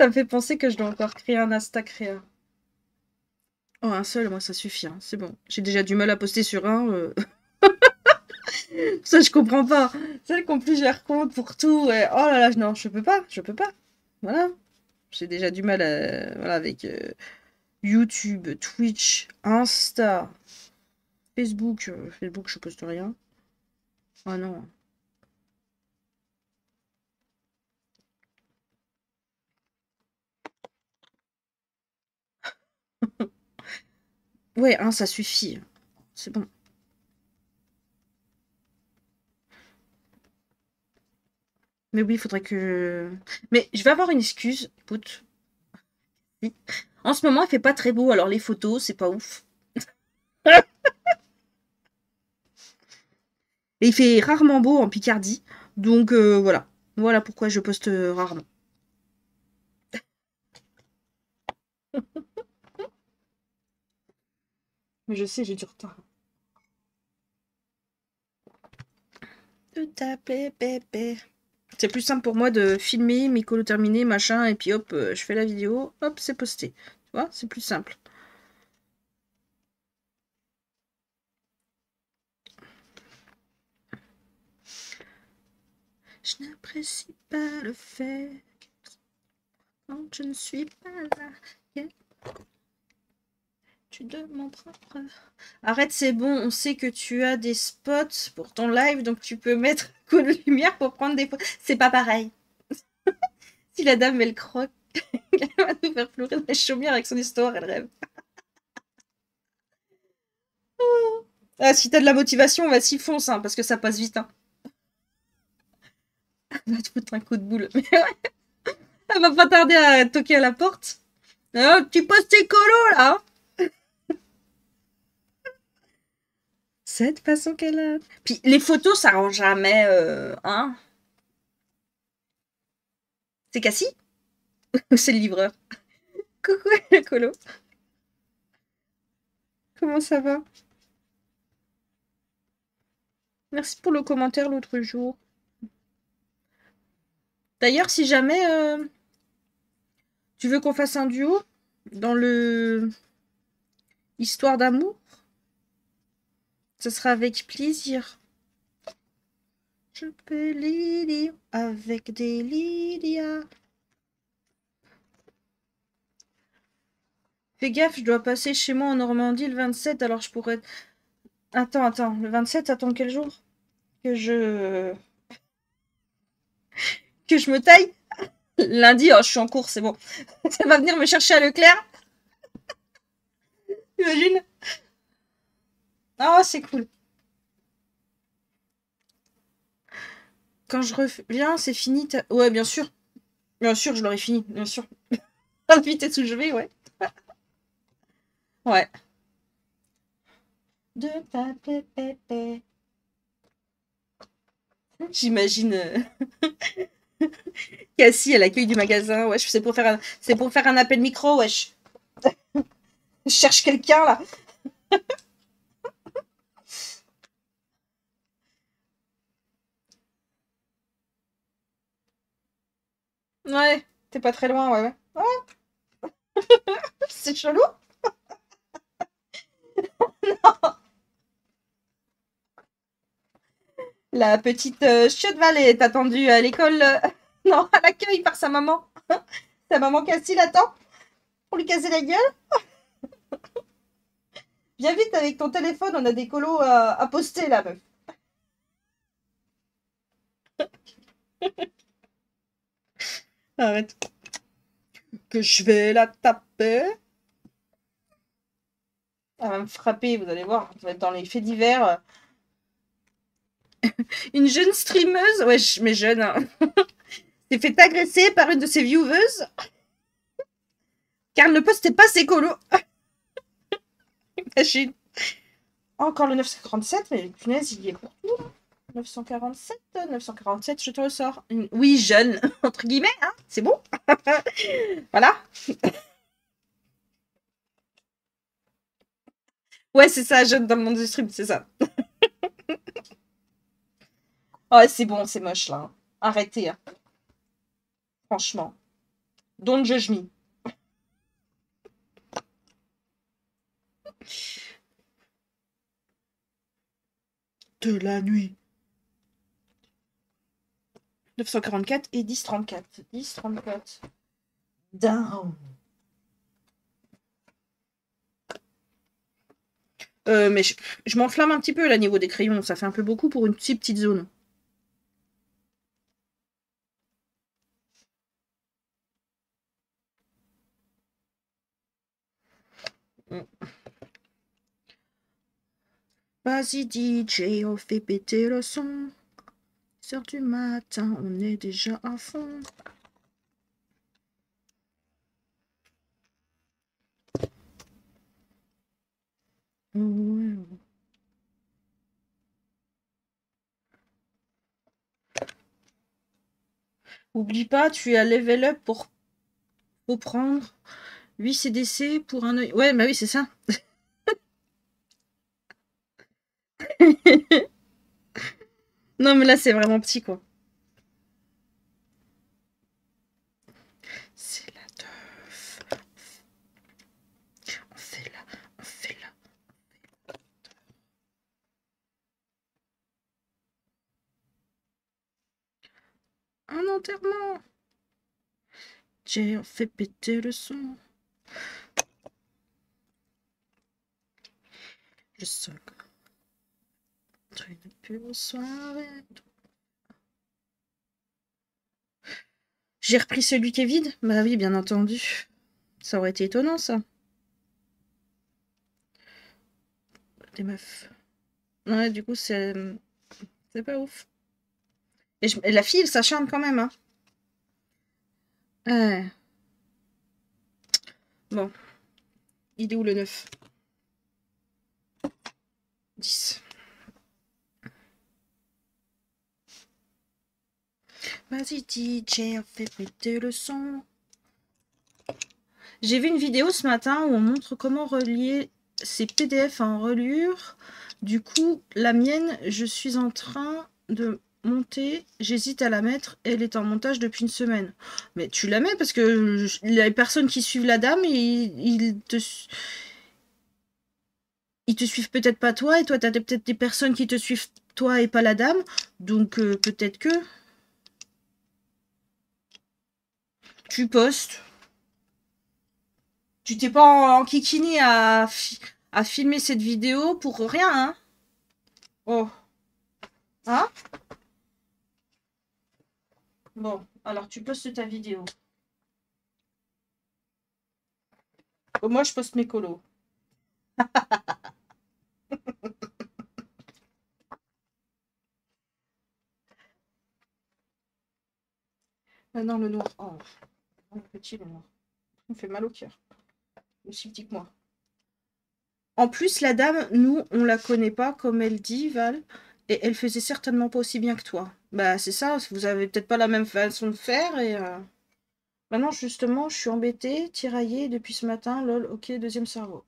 Ça me fait penser que je dois encore créer un Insta créa. Oh, un seul, moi, ça suffit. Hein. C'est bon. J'ai déjà du mal à poster sur un. Euh. ça, je comprends pas. Celle qu'on plusieurs comptes pour tout. Et... Oh là là, non, je peux pas. Je peux pas. Voilà. J'ai déjà du mal voilà, avec euh, YouTube, Twitch, Insta, Facebook. Euh, Facebook, je poste rien. Oh non. ouais, hein, ça suffit. C'est bon. Mais oui, il faudrait que... Mais je vais avoir une excuse. Écoute. En ce moment, il fait pas très beau, alors les photos, c'est pas ouf. Et il fait rarement beau en Picardie. Donc euh, voilà. Voilà pourquoi je poste rarement. Mais je sais, j'ai du retard. De taper bébé. C'est plus simple pour moi de filmer, micro terminé, machin, et puis hop, euh, je fais la vidéo, hop, c'est posté. Tu vois, c'est plus simple. Je n'apprécie pas le fait quand je ne suis pas là. Tu de mon. Arrête, c'est bon, on sait que tu as des spots pour ton live, donc tu peux mettre un coup de lumière pour prendre des photos. C'est pas pareil. si la dame, elle croque, elle va nous faire pleurer dans la chaumière avec son histoire, elle rêve. ah, si t'as de la motivation, vas-y, fonce, hein, parce que ça passe vite. Hein. Elle va te foutre un coup de boule. Elle va pas tarder à toquer à la porte. Oh, tu poses tes colos, là Cette façon qu'elle a. Puis les photos, ça rend jamais. Euh, hein C'est Cassie? C'est le livreur? Coucou, le colo. Comment ça va? Merci pour le commentaire l'autre jour. D'ailleurs, si jamais euh, tu veux qu'on fasse un duo dans le Histoire d'amour, ce sera avec plaisir. Je peux lire avec des Lydia. Fais gaffe, je dois passer chez moi en Normandie le 27, alors je pourrais... Attends, attends, le 27, attends quel jour? Que je... que je me taille? Lundi, oh, je suis en cours, c'est bon. Ça va venir me chercher à Leclerc? Imagine Oh, c'est cool. Quand je reviens, c'est fini. Ouais, bien sûr. Bien sûr, je l'aurais fini, bien sûr. Vitesse où je vais, ouais. ouais. De. J'imagine euh, Cassie à l'accueil du magasin. Wesh, c'est pour faire un, pour faire un appel micro, wesh. Je cherche quelqu'un là. Ouais, t'es pas très loin, ouais. ouais. c'est chelou. non. La petite euh, est attendue à l'école. Euh, non, à l'accueil par sa maman. sa maman Cassie l'attend pour lui casser la gueule. Viens vite avec ton téléphone, on a des colos à, poster là, meuf. Arrête. Que je vais la taper. Elle va me frapper, vous allez voir. Ça va être dans les faits divers. une jeune streameuse, ouais, mais jeune, hein. s'est fait agresser par une de ses viewers car elle ne postait pas ses colos. Imagine. Encore le 947, mais punaise, il y est pour tout. 947, 947, je te ressors. Oui, jeune, entre guillemets, hein, c'est bon. voilà. ouais, c'est ça, jeune dans le monde du stream, c'est ça. ouais, c'est bon, c'est moche là. Arrêtez. Hein. Franchement. Don't judge me. De la nuit. 944 et 1034. 1034. Down. Euh, mais je, m'enflamme un petit peu là niveau des crayons. Ça fait un peu beaucoup pour une si petite zone. Vas-y DJ, on fait péter le son. 6 du matin, on est déjà à fond. Oublie pas, tu es à level up pour, pour prendre 8 CDC pour un œil. Ouais, bah oui, c'est ça. non, mais là, c'est vraiment petit, quoi. C'est la teuf. On fait là, on fait là. Un enterrement. J'ai fait péter le son. Je sens j'ai repris celui qui est vide? Bah oui, bien entendu. Ça aurait été étonnant, ça. Des meufs. Ouais, du coup, c'est... Pas ouf. Et, la fille, elle s'acharne quand même, hein. Bon. Il est où le 9 10. Vas-y DJ, fait péter le son. J'ai vu une vidéo ce matin où on montre comment relier ces PDF en relure. Du coup, la mienne, je suis en train de monter. J'hésite à la mettre. Elle est en montage depuis une semaine. Mais tu la mets parce que les personnes qui suivent la dame, ils, te... Ils te suivent peut-être pas toi et toi, tu as peut-être des personnes qui te suivent toi et pas la dame. Donc, euh, peut-être que... tu postes. Tu t'es pas en, kikini à, à filmer cette vidéo pour rien, hein Oh. Hein? Bon, alors tu postes ta vidéo. Moi, je poste mes colos. Maintenant, le noir. Oh On fait mal au cœur. Aussi petit que moi. En plus, la dame, nous, on la connaît pas, comme elle dit, Val. Et elle faisait certainement pas aussi bien que toi. Bah, c'est ça, vous avez peut-être pas la même façon de faire. Et euh, Maintenant, justement, je suis embêtée, tiraillée depuis ce matin. Lol, ok, deuxième cerveau.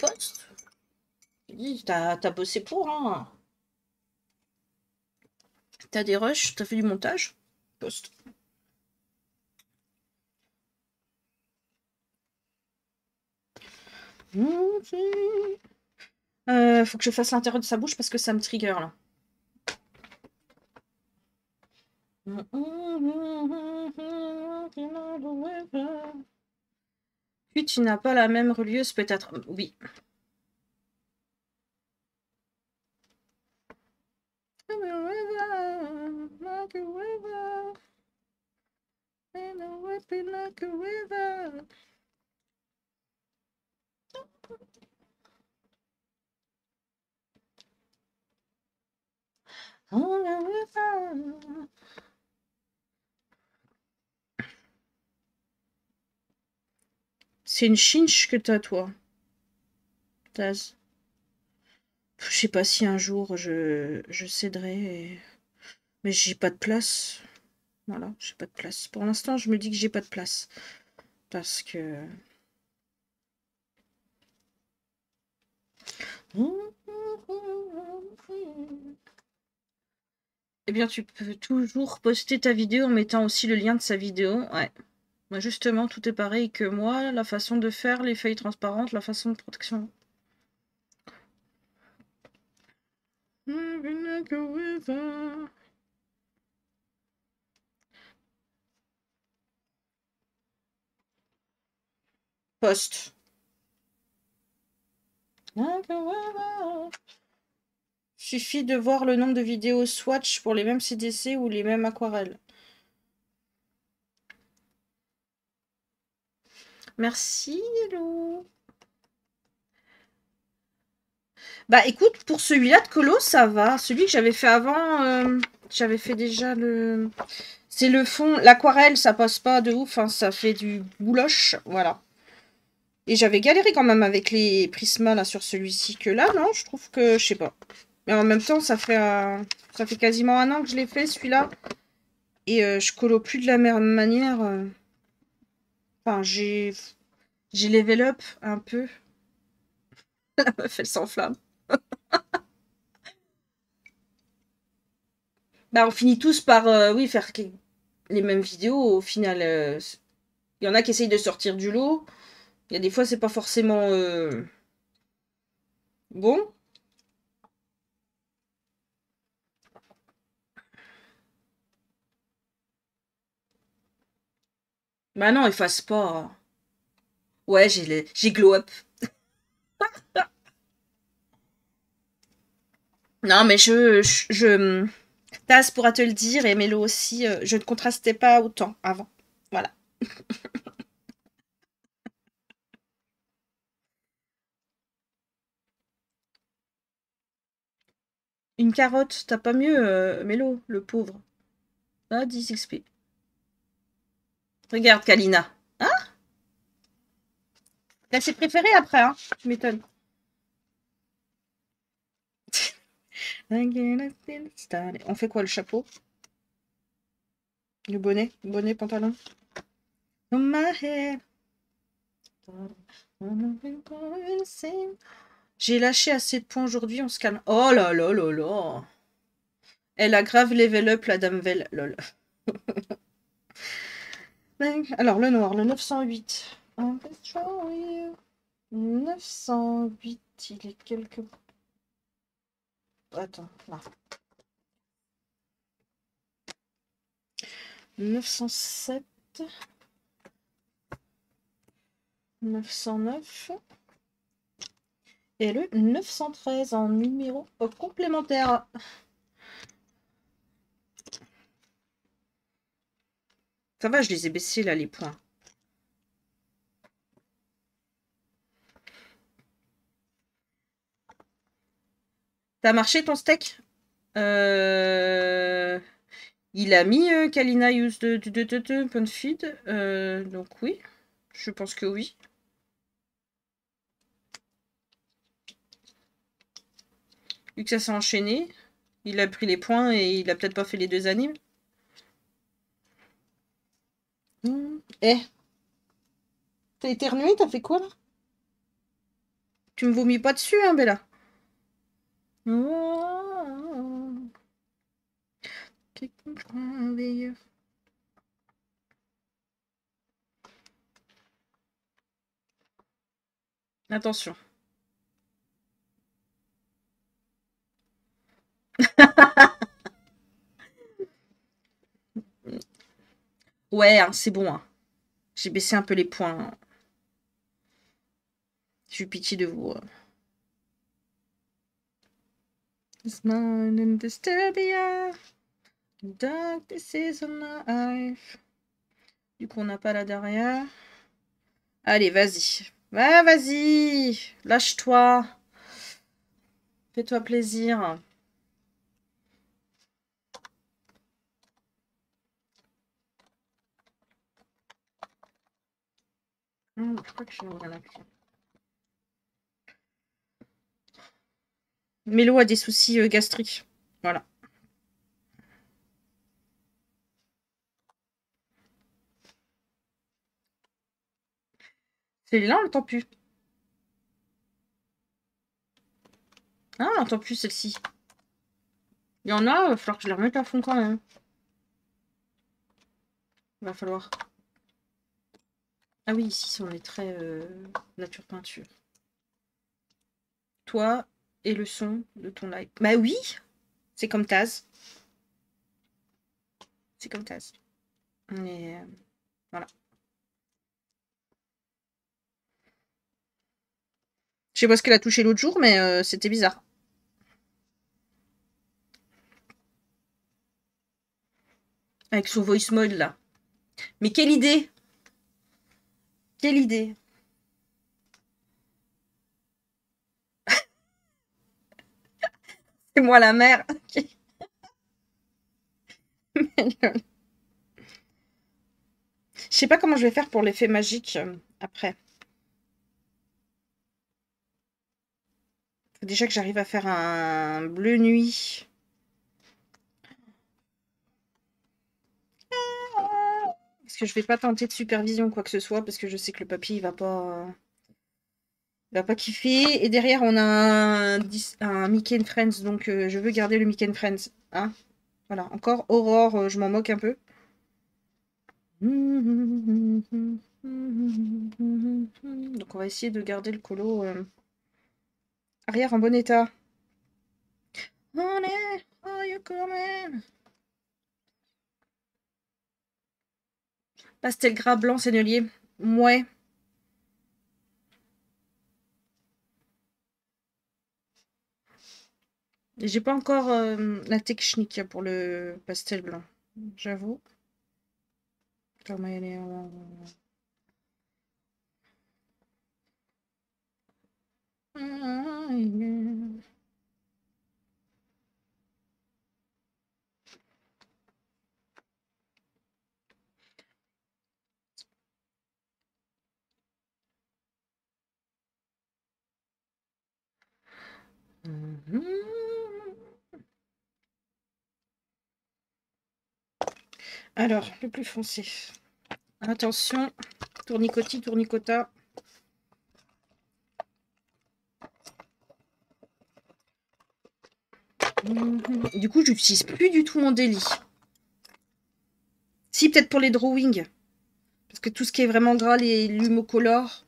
Poste. T'as bossé pour, hein T'as des rushs, t'as fait du montage? Poste. Euh, faut que je fasse l'intérieur de sa bouche parce que ça me trigger là. Puis tu n'as pas la même relieuse peut-être. Oui. C'est une chinche que t'as, toi. Taz. Je sais pas si un jour je, je céderai. Mais j'ai pas de place. Voilà, j'ai pas de place. Pour l'instant, je me dis que j'ai pas de place. Parce que... Eh bien, tu peux toujours poster ta vidéo en mettant aussi le lien de sa vidéo. Ouais. Bah, justement, tout est pareil que moi. La façon de faire, les feuilles transparentes, la façon de protection. Poste. Suffit de voir le nombre de vidéos Swatch pour les mêmes CDC ou les mêmes aquarelles. Merci, hello. Bah écoute, pour celui-là de Colo, ça va. Celui que j'avais fait avant, euh, j'avais fait déjà le... C'est le fond, l'aquarelle, ça passe pas de ouf, hein, ça fait du bouloche, voilà. Et j'avais galéré quand même avec les prismas là sur celui-ci, que là, non, je trouve que, je sais pas. Mais en même temps, ça fait, euh, ça fait quasiment un an que je l'ai fait, celui-là. Et euh, je colo plus de la même manière. Enfin, j'ai... J'ai level up un peu. La meuf, elle s'enflamme. bah, on finit tous par, euh, oui, faire les mêmes vidéos. Au final, euh, il y en a qui essayent de sortir du lot. Il y a des fois, c'est pas forcément euh, bon. Bah non, efface pas. Ouais, j'ai glow up. non, mais je, je, pourra te le dire et Mélo aussi, euh, je ne contrastais pas autant avant. Voilà. Une carotte, t'as pas mieux, euh, Mélo, le pauvre. Ah, 10 XP. Regarde, Kalina. Hein? T'as ses préférés après, hein Tu m'étonnes. On fait quoi, le chapeau? Le bonnet Bonnet, pantalon? J'ai lâché assez de points aujourd'hui, on se calme. Oh là là là là Elle a grave level up, la dame Vel. Lol. Alors, le noir, le 908. 908, il est quelque... Attends, là. 907. 909. Et le 913 en numéro complémentaire. Ça va, je les ai baissés là, les points. A marché ton steak euh, Il a mis euh, Kalina use de, de, de, de. Euh, donc oui, je pense que oui. Vu que ça s'est enchaîné, il a pris les points et il a peut-être pas fait les deux animes. Eh T'as éternué T'as fait quoi là? Tu me vomis pas dessus, hein, Bella? Attention. Ouais, hein, c'est bon. Hein. J'ai baissé un peu les points. J'ai eu pitié de vous. In Disturbia. Dark, this is. Du coup, on n'a pas là derrière. Allez, vas-y. Va, vas-y. Lâche-toi. Fais-toi plaisir. Ouvrir la clé. Mélo a des soucis euh, gastriques. Voilà. Celle-là, on l'entend plus. Ah, on l'entend plus celle-ci. Il y en a, il va falloir que je les remette à fond quand même. Il va falloir. Ah oui, ici, on est très euh, nature peinture. Toi et le son de ton live. Bah oui, c'est comme Taz. C'est comme Taz. Mais euh, voilà. Je sais pas ce qu'elle a touché l'autre jour, mais euh, c'était bizarre. Avec son voice mode là. Mais quelle idée Quelle idée C'est moi la mère. Je sais pas comment je vais faire pour l'effet magique euh, après. Déjà que j'arrive à faire un bleu nuit. Parce que je vais pas tenter de supervision quoi que ce soit parce que je sais que le papier il va pas il va pas kiffer. Et derrière on a un, un Mickey and Friends donc euh, je veux garder le Mickey and Friends. Hein voilà encore Aurore euh, je m'en moque un peu. Donc on va essayer de garder le colo euh, arrière en bon état. You Pastel gras blanc seignelier. Ouais. J'ai pas encore euh, la technique pour le pastel blanc, j'avoue. Mhm. Alors, le plus foncé. Attention, tournicotis, tournicota. Mhm. Du coup, je n'utilise plus du tout mon délit. Si, peut-être pour les drawings. Parce que tout ce qui est vraiment gras, les lumocolores,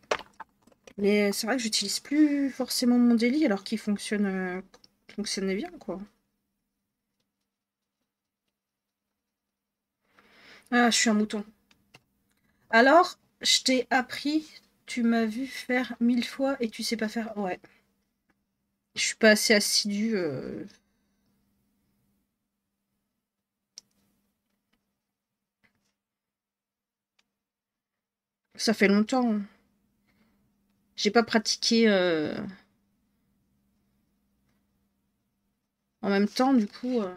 mais c'est vrai que j'utilise plus forcément mon délit alors qu'il fonctionne, euh, fonctionnait bien, quoi. Ah, je suis un mouton. Alors, je t'ai appris, tu m'as vu faire mille fois et tu sais pas faire. Ouais. Je suis pas assez assidue. Euh. Ça fait longtemps. J'ai pas pratiqué euh, en même temps, du coup. Euh.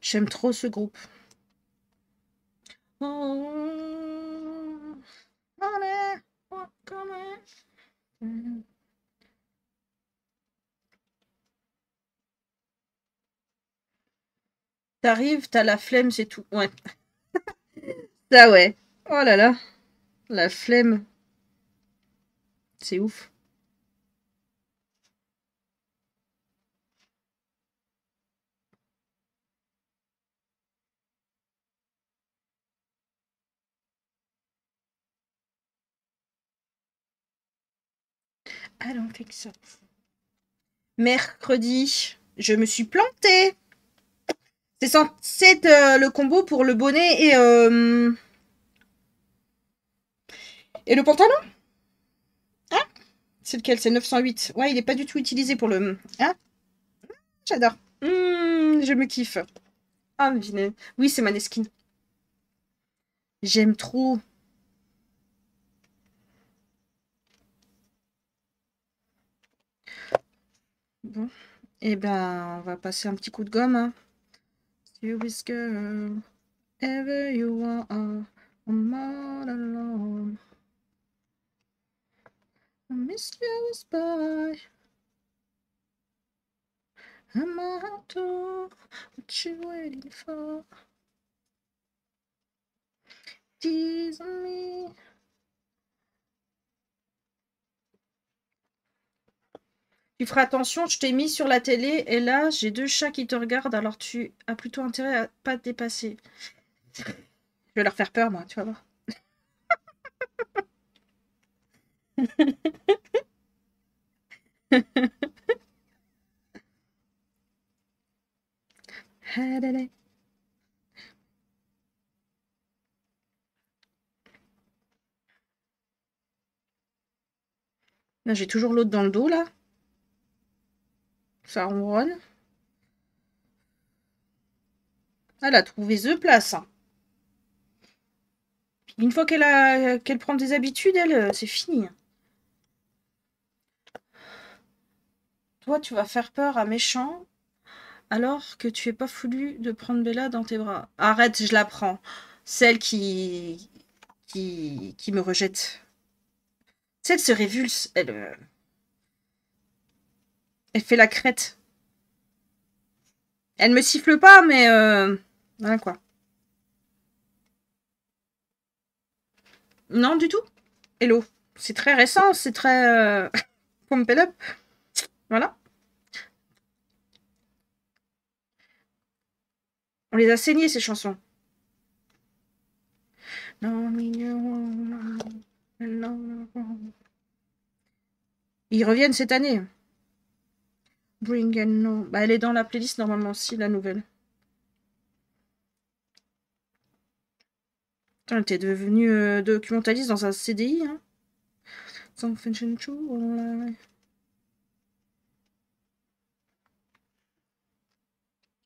J'aime trop ce groupe. T'arrives, t'as la flemme, c'est tout. Ouais. Ça ouais. Oh là là. La flemme. C'est ouf. Think so. Mercredi, je me suis plantée. C'est euh, le combo pour le bonnet et... Euh, le pantalon? Hein C'est lequel? C'est 908. Ouais, il n'est pas du tout utilisé pour le... Hein J'adore. Mmh, je me kiffe. Ah, oui, c'est Maneskin. J'aime trop. Bon. Eh ben, on va passer un petit coup de gomme. Hein. Serious girl, ever you are, I'm all alone. I miss you by. I'm out of what you waiting for. Tease me. Tu feras attention, je t'ai mis sur la télé et là, j'ai deux chats qui te regardent, alors tu as plutôt intérêt à pas te dépasser. Je vais leur faire peur, moi, tu vas voir. J'ai toujours l'autre dans le dos, là. Ça ronronne. Elle a trouvé The Place. Une fois qu'elle a qu'elle prend des habitudes, elle, euh, c'est fini. Toi, tu vas faire peur à méchant alors que tu es pas voulu de prendre Bella dans tes bras. Arrête, je la prends. Celle qui qui, qui me rejette. Celle se révulse. Elle, euh, elle fait la crête. Elle me siffle pas, mais... Euh... Voilà quoi. Non, du tout. Hello. C'est très récent, c'est très... Euh... up. Voilà. On les a saignées, ces chansons. Ils reviennent cette année. Bring and no. Bah, elle est dans la playlist normalement aussi, la nouvelle. Putain, t'es devenu euh, documentaliste dans un CDI, hein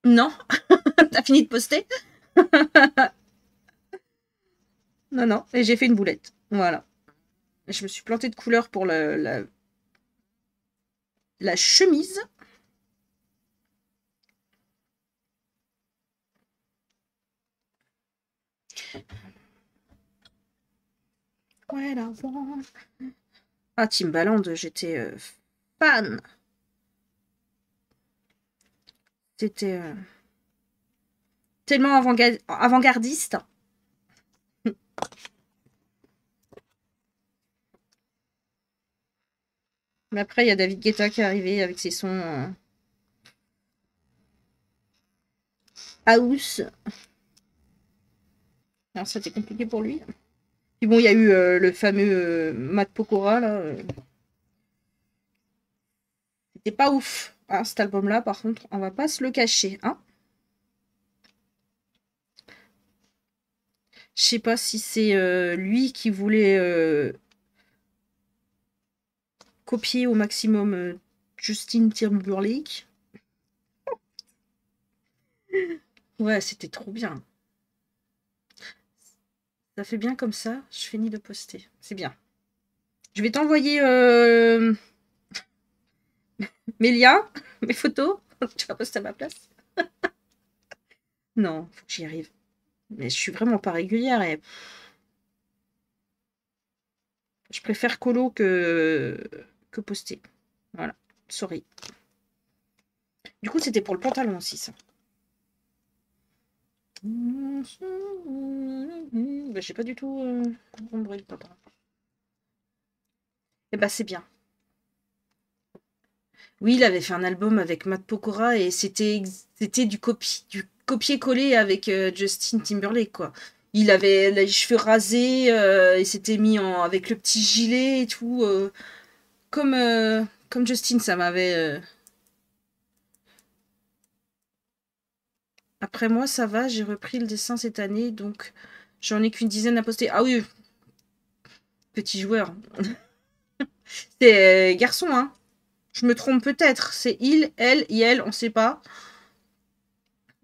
Non T'as fini de poster? Non, non. Et j'ai fait une boulette. Voilà. Je me suis plantée de couleur pour la, la, la chemise. Ah, Timbaland, j'étais euh, fan. C'était euh, tellement avant-gardiste. Mais après, il y a David Guetta qui est arrivé avec ses sons euh, house. Alors, c'était compliqué pour lui. Puis bon, il y a eu euh, le fameux euh, Matt Pokora, là. Euh. C'était pas ouf, hein, cet album-là, par contre, on va pas se le cacher, hein. Je sais pas si c'est lui qui voulait copier au maximum Justin Timberlake. Ouais, c'était trop bien. Ça fait bien comme ça. Je finis de poster. C'est bien. Je vais t'envoyer euh, mes liens, mes photos. tu vas poster à ma place. non, faut que j'y arrive. Mais je suis vraiment pas régulière et. Je préfère colo que, que poster. Voilà. Sorry. Du coup, c'était pour le pantalon aussi, ça. Bah, j'ai pas du tout euh, ombré le. Et bah c'est bien. Oui, il avait fait un album avec Matt Pokora et c'était du du copier-coller avec euh, Justin Timberlake quoi. Il avait les cheveux rasés euh, et s'était mis en avec le petit gilet et tout comme comme Justin ça m'avait Après moi, ça va, j'ai repris le dessin cette année, donc J'en ai qu'une dizaine à poster. Ah oui, petit joueur. c'est euh, garçon, hein. Je me trompe peut-être. C'est il, elle, il, on sait pas.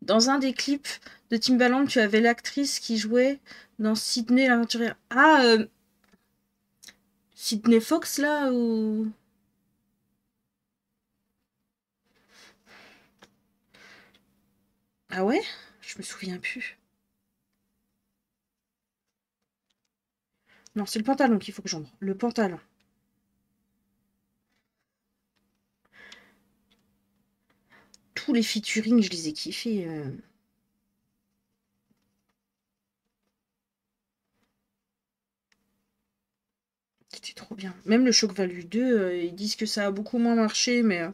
Dans un des clips de Timbaland, tu avais l'actrice qui jouait dans Sydney l'aventurière. Ah, euh... Sydney Fox, là, ou... Ah ouais? Je me souviens plus. Non, c'est le pantalon qu'il faut que j'ombre. Le pantalon. Tous les featuring, je les ai kiffés. Euh. C'était trop bien. Même le Choc Value 2, euh, ils disent que ça a beaucoup moins marché, mais... Euh,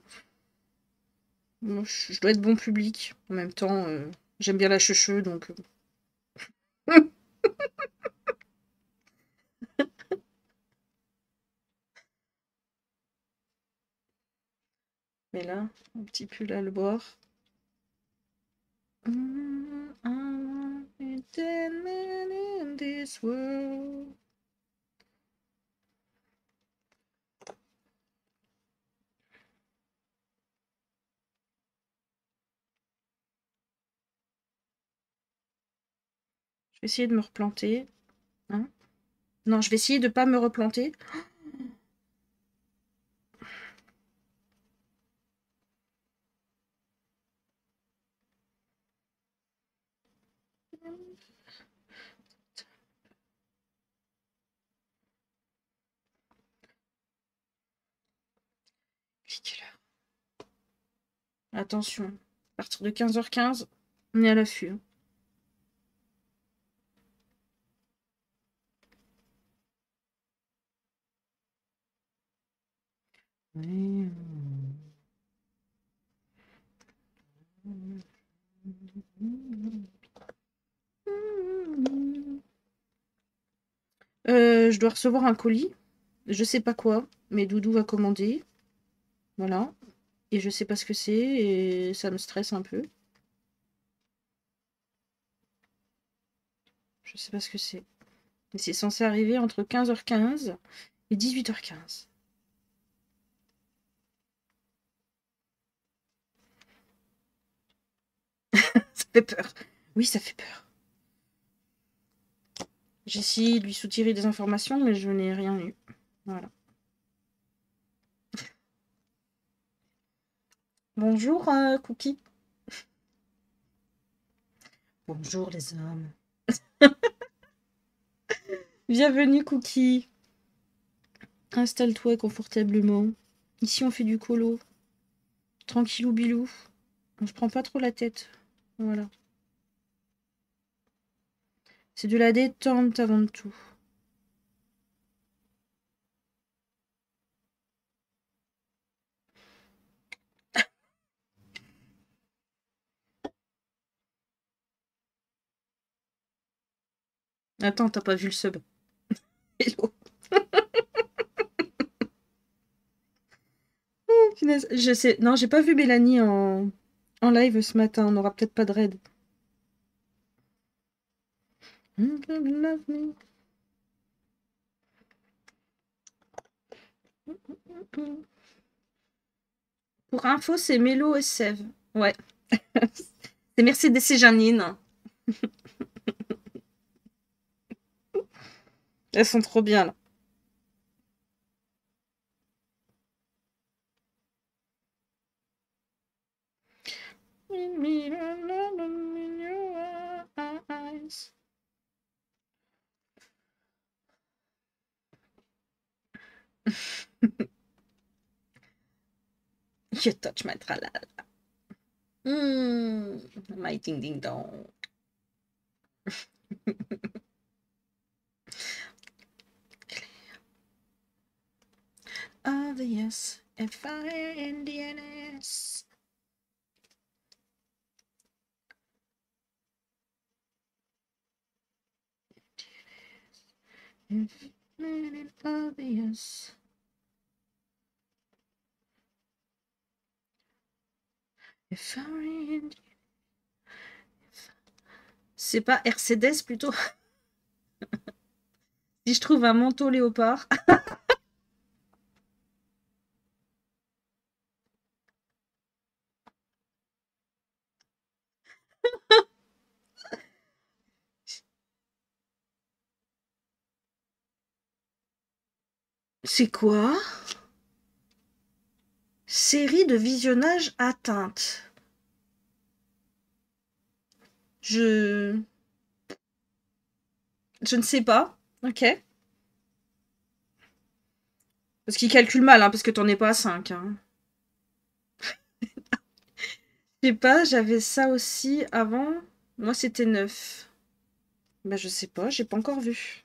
je dois être bon public. En même temps, j'aime bien la cheveux, donc... Là, un petit pull à le bord. Je vais essayer de me replanter. Hein? Non, je vais essayer de ne pas me replanter. Attention, à partir de 15h15, on est à l'affût. Hein. Euh, je dois recevoir un colis. Je sais pas quoi, mais Doudou va commander. Voilà. Et je sais pas ce que c'est et ça me stresse un peu. Je sais pas ce que c'est. Et c'est censé arriver entre 15h15 et 18h15. ça fait peur. Oui, ça fait peur. J'ai essayé de lui soutirer des informations, mais je n'ai rien eu. Voilà. Bonjour, euh, Cookie. Bonjour, les hommes. Bienvenue, Cookie. Installe-toi confortablement. Ici, on fait du colo. Tranquillou bilou. On se prend pas trop la tête. Voilà. C'est de la détente avant tout. Attends, t'as pas vu le sub. Hello. oh, Je sais. Non, j'ai pas vu Mélanie en... en live ce matin. On n'aura peut-être pas de raid. Pour info, c'est Mélo et Sève. Ouais. c'est Mercedes et Janine. Elles sont trop bien là. you touch my tralala. Mm, my ding ding dong. C'est pas Mercedes plutôt? Si je trouve un manteau léopard. C'est quoi? Série de visionnage atteinte. Je... Je ne sais pas. Ok. Parce qu'il calcule mal, hein, parce que t'en es pas à 5. Hein. Je sais pas, j'avais ça aussi avant. Moi, c'était 9. Bah, je sais pas, j'ai pas encore vu.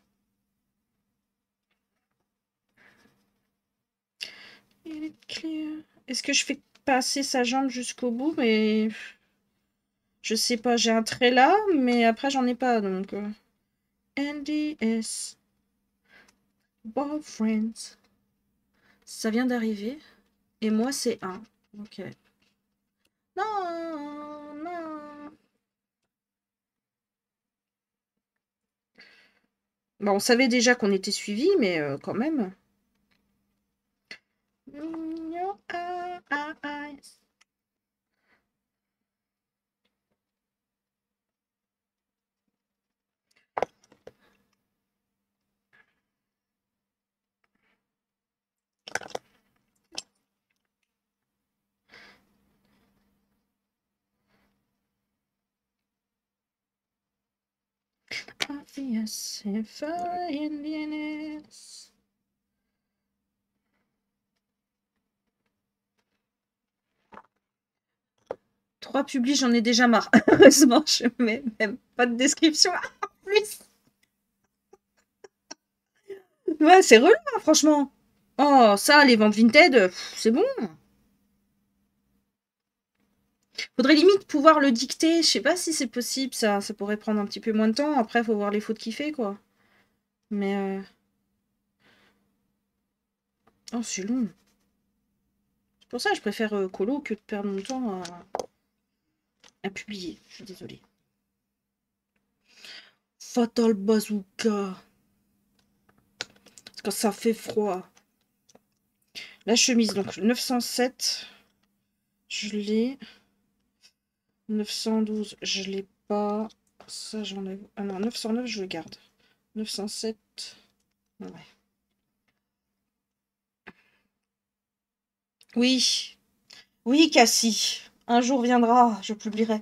Est-ce que je fais passer sa jambe jusqu'au bout? Mais je sais pas, j'ai un trait là, mais après j'en ai pas, donc... Euh. NDS. Boyfriends. Ça vient d'arriver. Et moi, c'est 1. Ok. Non, non. Bon, on savait déjà qu'on était suivi, mais euh, quand même. in your eyes. Obvious if I Indian is. Trois publis, j'en ai déjà marre. Heureusement, je mets même pas de description en plus. Ouais, c'est relou, hein, franchement. Oh, ça, les ventes Vinted, c'est bon. Faudrait limite pouvoir le dicter. Je sais pas si c'est possible, ça. Ça pourrait prendre un petit peu moins de temps. Après, faut voir les fautes qu'il fait, quoi. Mais... Euh... Oh, c'est long. C'est pour ça que je préfère euh, Colo que de perdre mon temps à... à publier. Je suis désolée. Fatal Bazooka. Parce que ça fait froid. La chemise, donc 907. Je l'ai. 912, je l'ai pas. Ça, j'enlève. Ah non, 909, je le garde. 907. Ouais. Oui. Oui, Cassie. Un jour viendra, je publierai.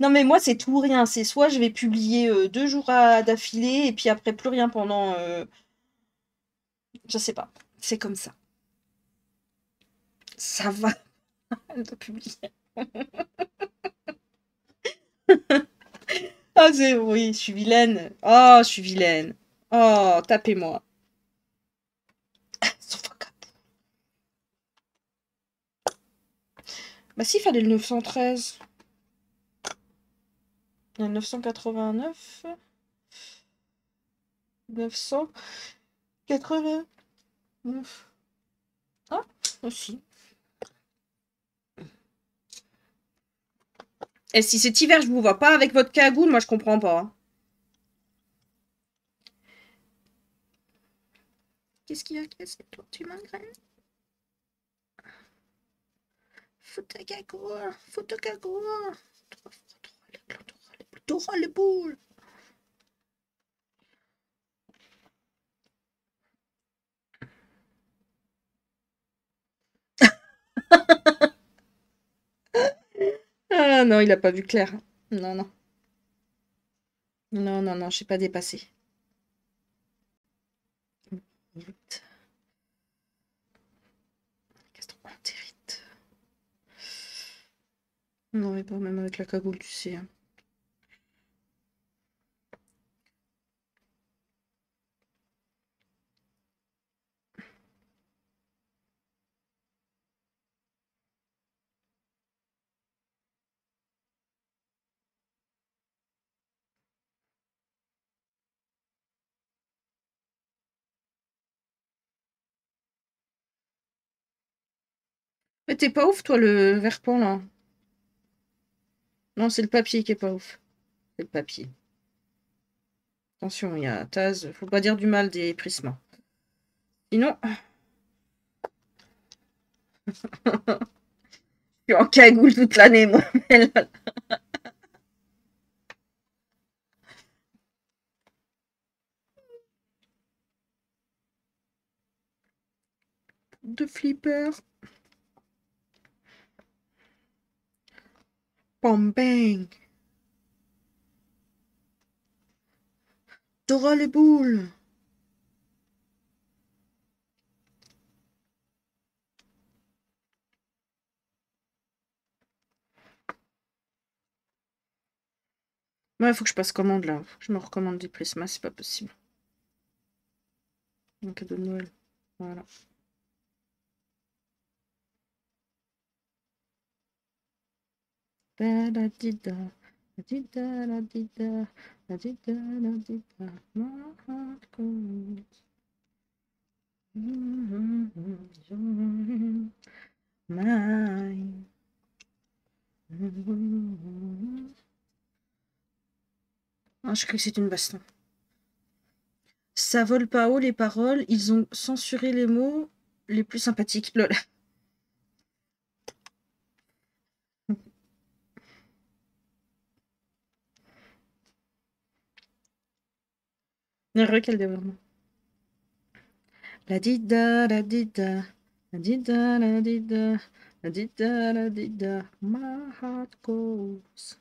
Non, mais moi, c'est tout rien. C'est soit je vais publier euh, deux jours d'affilée et puis après plus rien pendant. Euh... Je sais pas. C'est comme ça. Ça va. Publier. Ah, c'est oui, je suis vilaine. Oh, je suis vilaine. Oh, tapez-moi. Bah si, fallait le 913. Il y a 989. 989. Ah, aussi. Et si cet hiver, je vous vois pas avec votre cagoule, moi, je comprends pas. Hein. Qu'est-ce qu'il y a? Qu'est-ce que toi, tu m'engraines? Faut ta cagoule, faut ta cagoule. T'auras les boules. Ah non, il a pas vu clair. Non, non. Non, non, non, je n'ai pas dépassé. Non, mais pas même avec la cagoule, tu sais. Hein. Mais t'es pas ouf, toi, le verpon, là. Non, c'est le papier qui est pas ouf. C'est le papier. Attention, il y a Taz. Faut pas dire du mal des prismes. Sinon... Je suis en cagoule toute l'année, moi. de flipper. Pompeng. Dora les boules. Ouais, faut que je passe commande là. Faut que je me recommande des prismas, c'est pas possible. Un cadeau de Noël. Voilà. Ah, je crois que c'est une baston. Ça vole pas haut les paroles, ils ont censuré les mots les plus sympathiques. Heureux quel développement. La dida, la dida, la dida, la dida, la dida, la dida, my heart goes.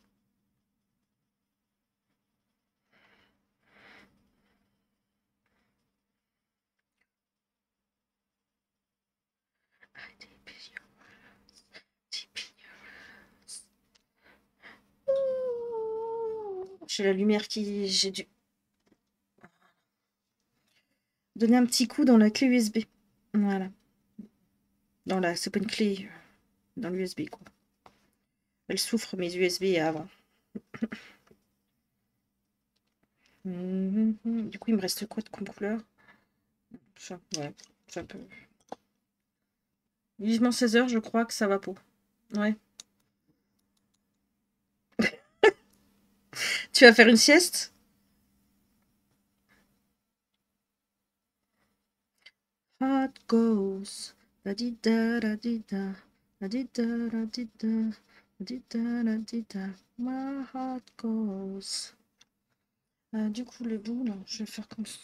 J'ai la lumière qui... J'ai dû... Donner un petit coup dans la clé USB. Voilà. Dans la... C'est pas une clé... Dans l'USB, quoi. Elle souffre mes USB avant. du coup, il me reste quoi de comme couleur? Ça, Ouais, ça peut... Vivement 16h, je crois que ça va pour. Ouais. tu vas faire une sieste? Heart goes. La di da da di da. La di da da di da. La di da di da. My heart goes. Ah, du coup, le bout, là, je vais faire comme ça.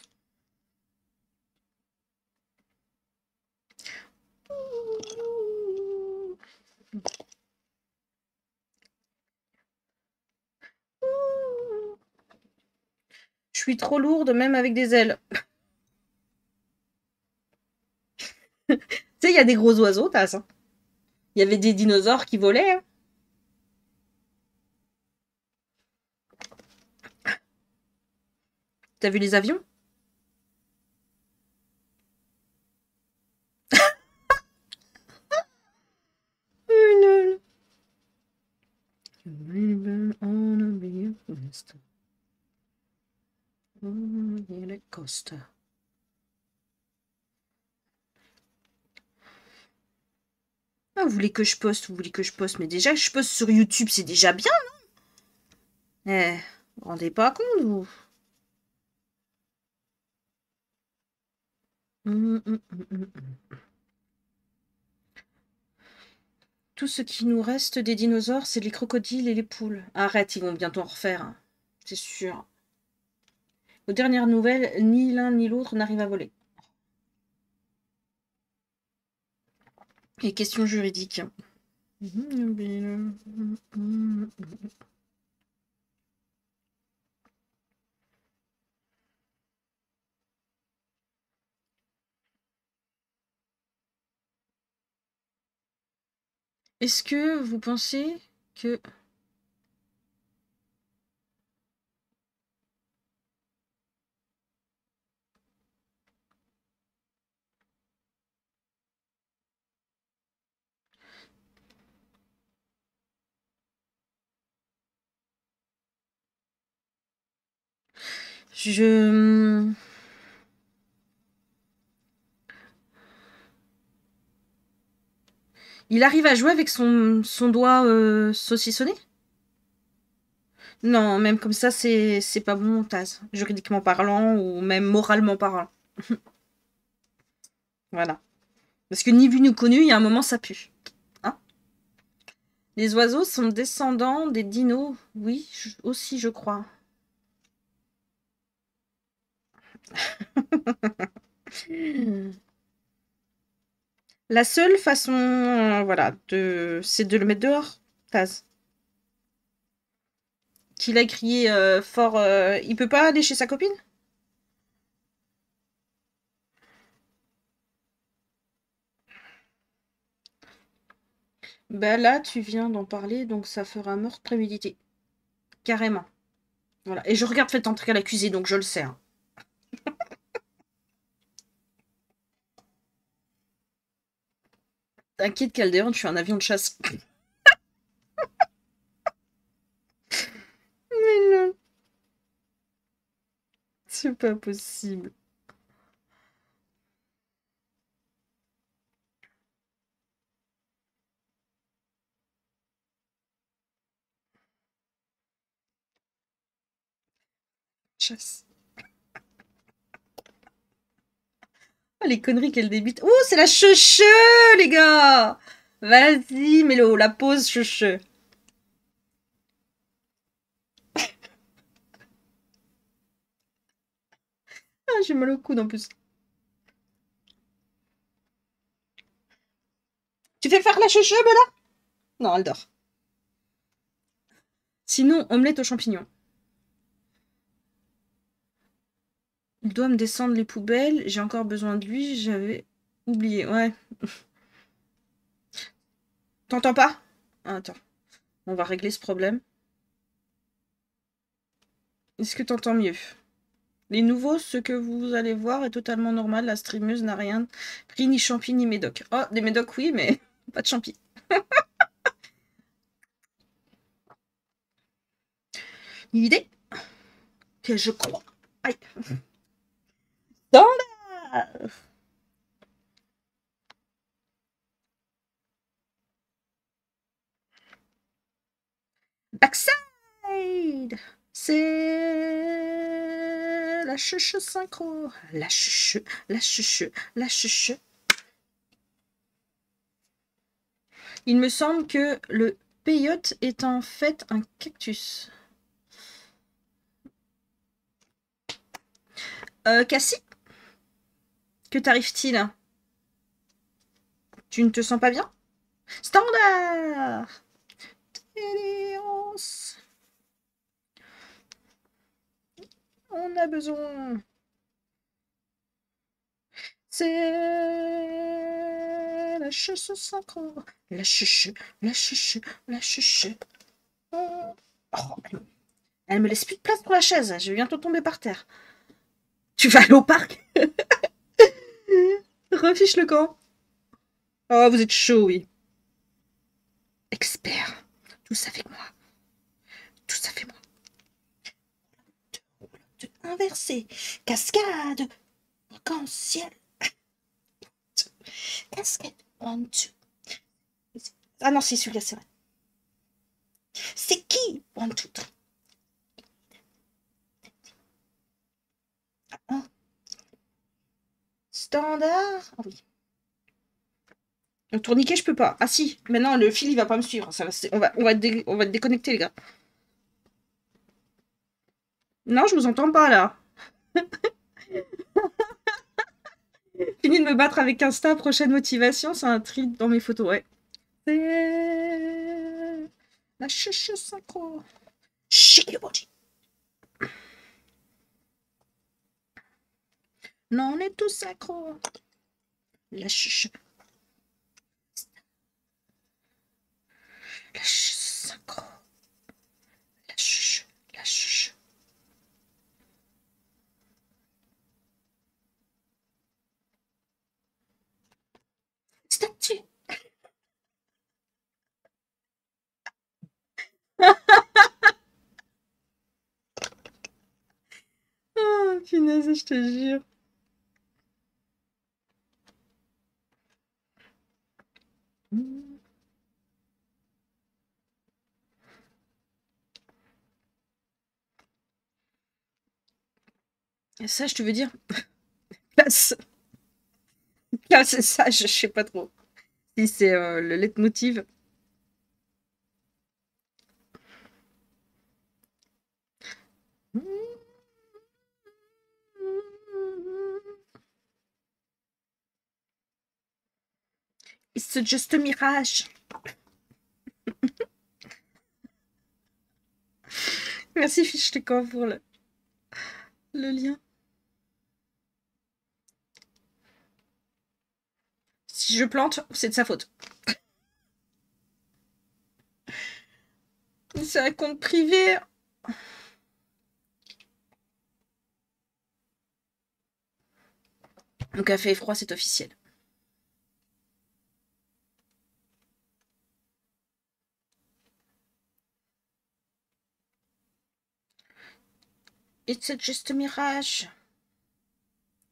Je suis trop lourde, même avec des ailes. Tu sais, il y a des gros oiseaux, Tasse. Hein. Il y avait des dinosaures qui volaient. Hein. T'as vu les avions? Costa. Vous voulez que je poste, vous voulez que je poste, mais déjà je poste sur YouTube, c'est déjà bien, non? Eh, vous rendez pas compte, vous? Hum, hum, hum, Tout ce qui nous reste des dinosaures, c'est les crocodiles et les poules. Arrête, ils vont bientôt en refaire, hein. c'est sûr. Aux dernières nouvelles, ni l'un ni l'autre n'arrive à voler. Et question juridique. Est-ce que vous pensez que Je... Il arrive à jouer avec son, son doigt euh, saucissonné? Non, même comme ça, c'est pas bon, Taz. Juridiquement parlant, ou même moralement parlant. voilà. Parce que ni vu ni connu, il y a un moment, ça pue. Hein? Les oiseaux sont descendants des dinos. Oui, aussi, je crois. La seule façon, euh, voilà, c'est de le mettre dehors, Taz. Qu'il a crié euh, fort, euh, il peut pas aller chez sa copine? Bah là, tu viens d'en parler, donc ça fera meurtre prémédité. Carrément. Voilà. Et je regarde fait entrer à l'accusé, donc je le sais. Hein. T'inquiète, Calderon, je suis un avion de chasse. Mais non. C'est pas possible. Chasse. Oh, les conneries qu'elle débite. Oh, c'est la cheveux, les gars Vas-y, Mélo, la pause cheveux. ah, j'ai mal au coude en plus. Tu fais faire la cheveux, Bella? Non, elle dort. Sinon, omelette aux champignons. Il doit me descendre les poubelles. J'ai encore besoin de lui. J'avais oublié. Ouais. T'entends pas? Ah, Attends. On va régler ce problème. Est-ce que t'entends mieux? Les nouveaux, ce que vous allez voir est totalement normal. La streameuse n'a rien pris ni champi ni médoc. Oh, des médocs, oui, mais pas de champi. Une idée? Que je crois. Aïe. Standard Backside C'est la chuche synchro. La chuche, la chuche, la chuche. Il me semble que le peyote est en fait un cactus. Euh, Cassie? Que t'arrive-t-il? Tu ne te sens pas bien? Standard On a besoin. C'est la chuche synchro. La chuche, la chuche, la chuche. Oh. Elle me laisse plus de place pour la chaise. Je vais bientôt tomber par terre. Tu vas aller au parc? Refiche le camp. Oh, vous êtes chaud, oui. Expert. Tout ça fait moi. Tout ça fait moi. Inversé. Cascade. Arc-en-ciel. Cascade. One, two. Ah non, c'est celui-là, c'est vrai. C'est qui? One, two, three. Standard Ah oui. Le tourniquet, je peux pas. Ah si, maintenant le fil il va pas me suivre. Ça on, va, on, va on va déconnecter les gars. Non, je vous entends pas là. Fini de me battre avec Insta, prochaine motivation, c'est un tri dans mes photos, ouais. La chuche synchro. Shake. Non, on est tous accros. La chuche. La chuche synchro. La chuche. La chuche. Statue. oh, punaise, je te jure. Ça, je te veux dire classe. Classe sage, je sais pas trop. Si c'est euh, le leitmotiv. C'est juste un mirage. Merci Fichtekov pour le, le lien. Si je plante, c'est de sa faute. C'est un compte privé. Le café froid, c'est officiel. It's just mirage.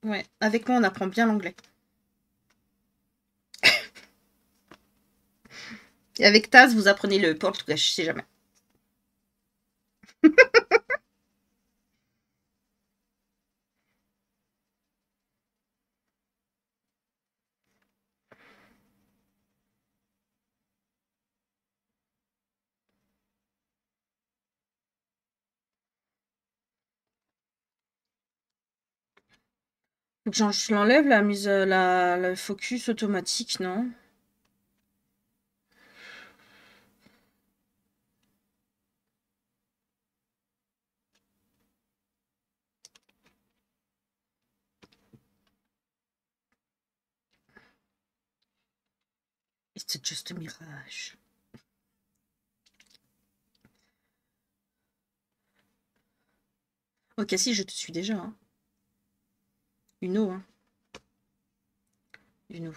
Ouais, avec moi, on apprend bien l'anglais. Et avec Taz, vous apprenez le portugais, je sais jamais. Je l'enlève la mise, euh, la, focus automatique, non? It's just a mirage. Ok, si, je te suis déjà. Hein. Une eau, hein. Une eau.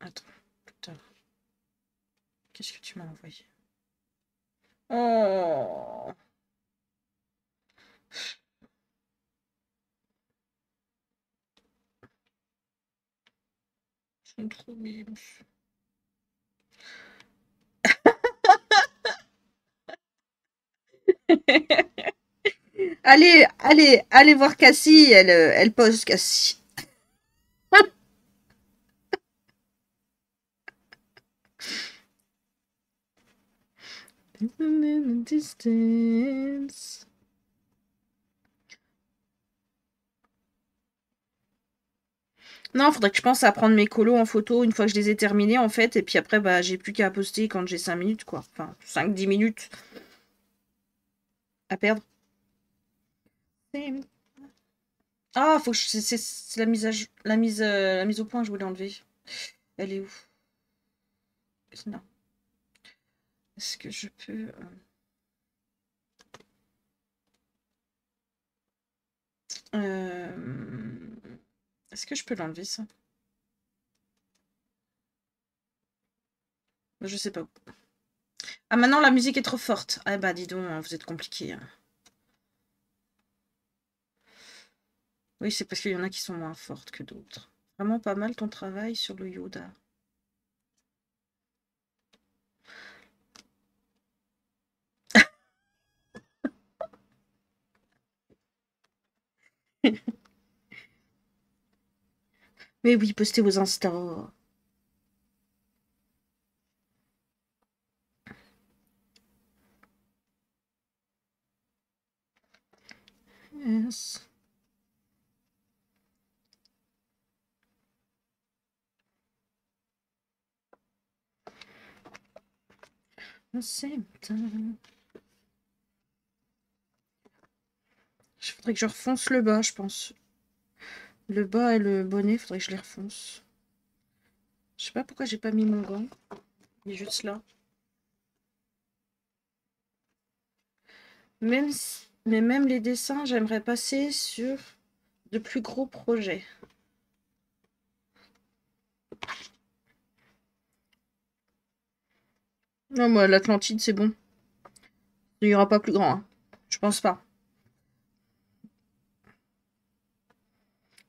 Attends, putain. Qu'est-ce que tu m'as envoyé? Oh trop. allez, allez, allez voir Cassie, elle, euh, elle pose Cassie. Non, faudrait que je pense à prendre mes colos en photo une fois que je les ai terminés en fait. Et puis après, bah, j'ai plus qu'à poster quand j'ai 5 minutes quoi. Enfin, 5-10 minutes à perdre. Ah, faut c'est la mise à la mise euh, la mise au point, je voulais enlever. Elle est où? Non. Est-ce que je peux euh, euh, Est-ce que je peux l'enlever ça? Je sais pas. Ah maintenant la musique est trop forte. Ah bah dis donc, hein, vous êtes compliqué. Hein. Oui, c'est parce qu'il y en a qui sont moins fortes que d'autres. Vraiment pas mal ton travail sur le Yoda. Mais oui, postez vos Insta. Yes. Je faudrait que je refonce le bas, je pense. Le bas et le bonnet, faudrait que je les refonce. Je sais pas pourquoi j'ai pas mis mon gant. Il est juste là. Même Mais même les dessins, j'aimerais passer sur de plus gros projets. Non, moi, l'Atlantide, c'est bon. Il n'y aura pas plus grand. Hein. Je pense pas.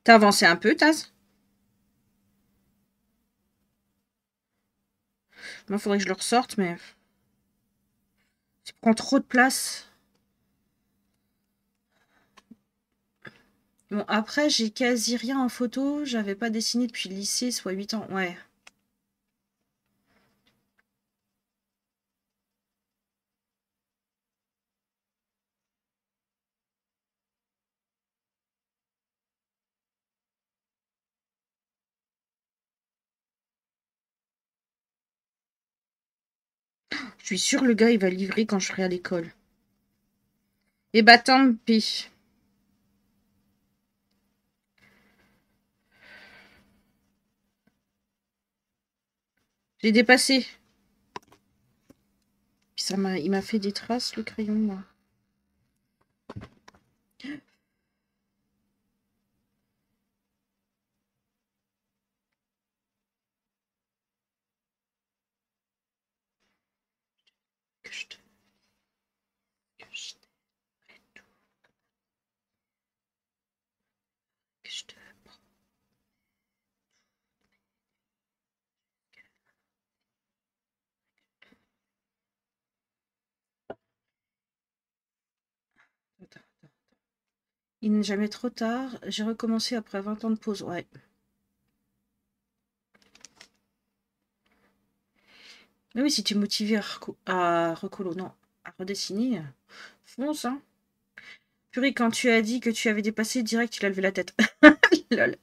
T'as avancé un peu, Taz? Moi, faudrait que je le ressorte, mais... Ça prend trop de place. Bon, après, j'ai quasi rien en photo. J'avais pas dessiné depuis le lycée, soit 8 ans. Ouais. Je suis sûre le gars, il va livrer quand je serai à l'école. Et eh bah tant pis. J'ai dépassé. Ça m'a, il m'a fait des traces, le crayon, là. Que je te... que je t'aimerai tout. Que je te prends. Attends, attends, attends. Il n'est jamais trop tard. J'ai recommencé après 20 ans de pause. Ouais. Mais oui, si tu es motivé à, reco- recolo, non, à redessiner, fonce, hein. Purée, quand tu as dit que tu avais dépassé, direct, il a levé la tête. Lol.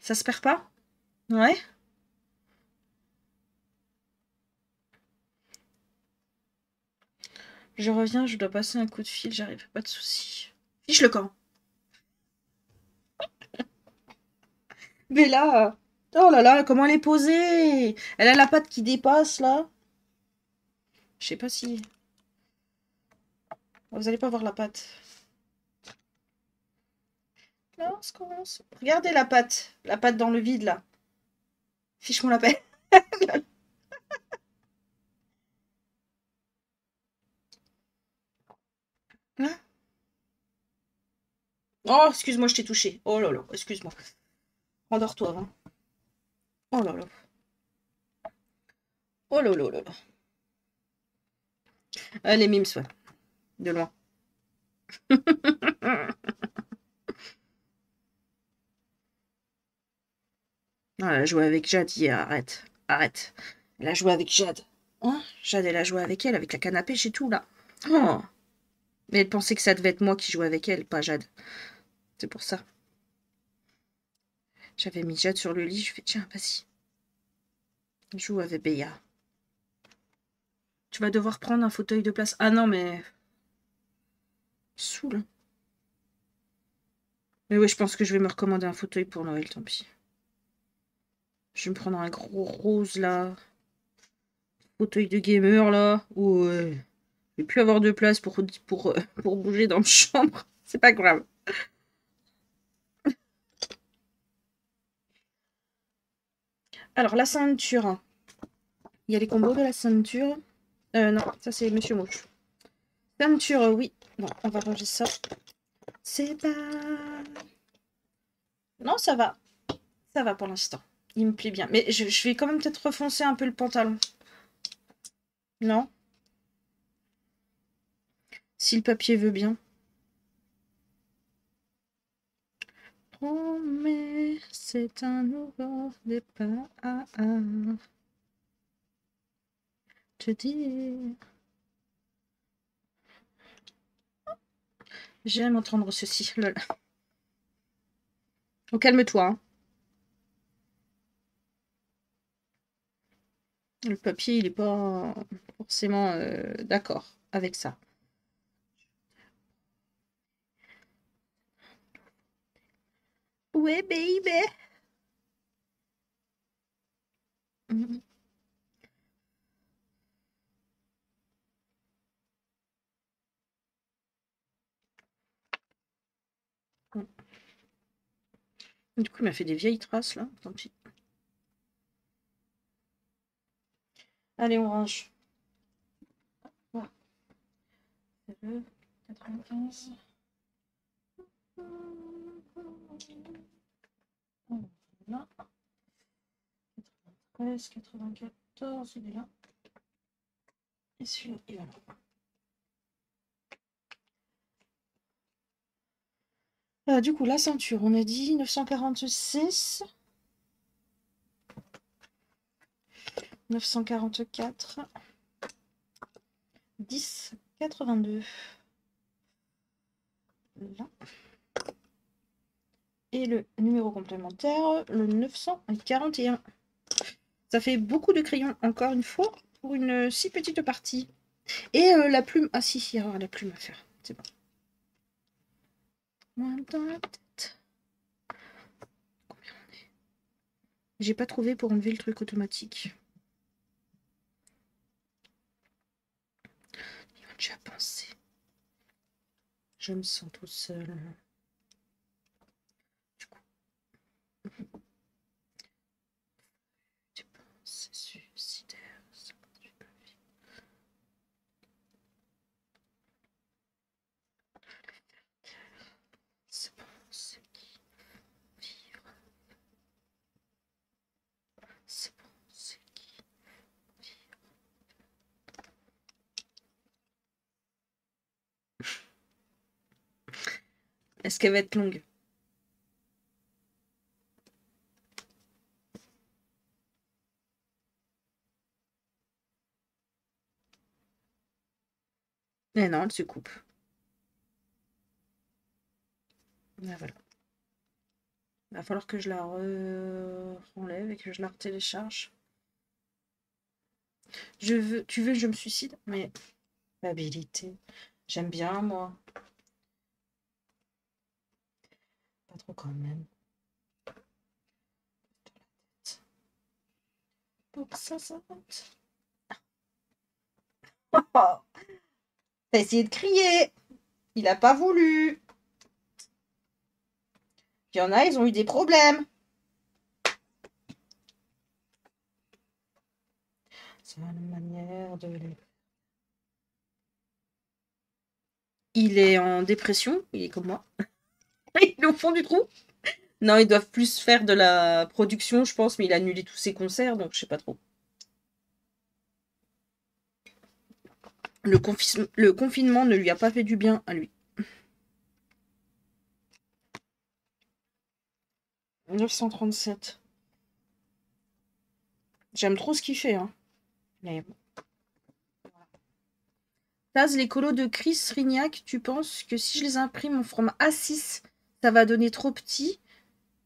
Ça se perd pas? Ouais. Je reviens, je dois passer un coup de fil, j'arrive, pas de souci. Fiche le camp. Mais là, oh là là, comment elle est posée? Elle a la patte qui dépasse là. Je sais pas si. Vous allez pas voir la patte. Lorsqu'on se- Regardez la patte, la patte dans le vide là. Fiche-moi la paix. Hein Oh, excuse-moi, je t'ai touché. Oh là excuse-moi. Endors-toi, hein. Oh là là. Oh là là là. Ah, les mimes, ouais. De loin. Ah, elle a joué avec Jade hier, arrête. Arrête. Elle a joué avec Jade. Hein? Jade, elle a joué avec elle, avec la canapé chez tout, là. Oh. Mais elle pensait que ça devait être moi qui jouais avec elle, pas Jade. C'est pour ça. J'avais mis Jade sur le lit, je fais tiens, vas-y. Joue avec Béa. Tu vas devoir prendre un fauteuil de place. Ah non, mais. Saoule. Mais oui, je pense que je vais me recommander un fauteuil pour Noël, tant pis. Je vais me prendre un gros rose là. Fauteuil de gamer là. Ouais. Plus avoir de place pour, pour, euh, pour bouger dans ma chambre. C'est pas grave. Alors, la ceinture. Il y a les combos de la ceinture. Euh, non, ça c'est Monsieur Mouche. Ceinture, oui. Bon, on va ranger ça. C'est pas... Non, ça va. Ça va pour l'instant. Il me plaît bien. Mais je, je vais quand même peut-être refoncer un peu le pantalon. Non? Si le papier veut bien. Promets, c'est un nouveau départ. Te dire. J'aime entendre ceci. Lol. Calme-toi. hein. Le papier, il est pas forcément euh, d'accord avec ça. Ouais, baby. Du coup, il m'a fait des vieilles traces là. Tant pis. Allez, on range. Voilà. C'est le 95. Voilà. 93, 94, il est là. Et celui-là, il est là. Euh, du coup, la ceinture, on a dit 946. 944. 10, 82. Là. Et le numéro complémentaire, le 941. Ça fait beaucoup de crayons, encore une fois, pour une euh, si petite partie. Et euh, la plume. Ah si, il y aura la plume à faire. C'est bon. Moins dans la tête. Combien on est? J'ai pas trouvé pour enlever le truc automatique. Ils ont déjà pensé. Je me sens toute seule. Qu'elle va être longue Eh non, elle se coupe. Ah, voilà. Il va falloir que je la enlève et que je la télécharge. Je veux, tu veux que je me suicide Mais habilité. J'aime bien, moi. Quand même. Pour que ça s'arrête. T'as essayé de crier. Il a pas voulu. Il y en a, ils ont eu des problèmes. C'est une manière de les... Il est en dépression, il est comme moi. il est au fond du trou. Non, ils doivent plus faire de la production, je pense, mais il a annulé tous ses concerts, donc je sais pas trop. Le, confi- le confinement ne lui a pas fait du bien à lui. 937. J'aime trop ce qu'il fait. Hein. Mais. Taz, les colos de Chris Rignac, tu penses que si je les imprime en format A6, ça va donner trop petit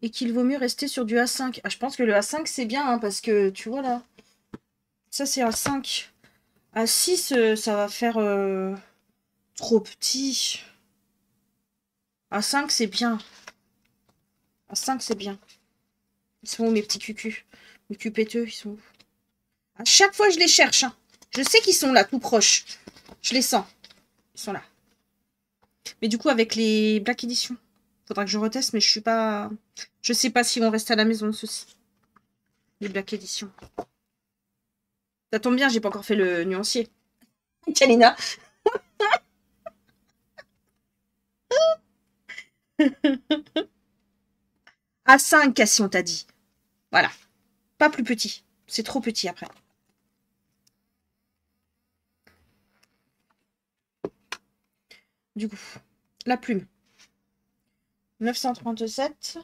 et qu'il vaut mieux rester sur du A5 ah, Je pense que le A5 c'est bien hein, parce que tu vois là, ça c'est A5. A6 euh, ça va faire euh, trop petit. A5 c'est bien. A5 c'est bien. Ils sont où mes petits cucus? Mes cupéteux, ils sont où? À chaque fois je les cherche. hein. Je sais qu'ils sont là tout proches. Je les sens. Ils sont là. Mais du coup, avec les Black Edition, faudra que je reteste, mais je suis pas. Je sais pas s'ils vont rester à la maison, ceux-ci. Les Black Edition. Ça tombe bien, j'ai pas encore fait le nuancier. Kalina. à 5, Cassie, on t'a dit. Voilà. Pas plus petit. C'est trop petit après. Du coup, la plume. 937.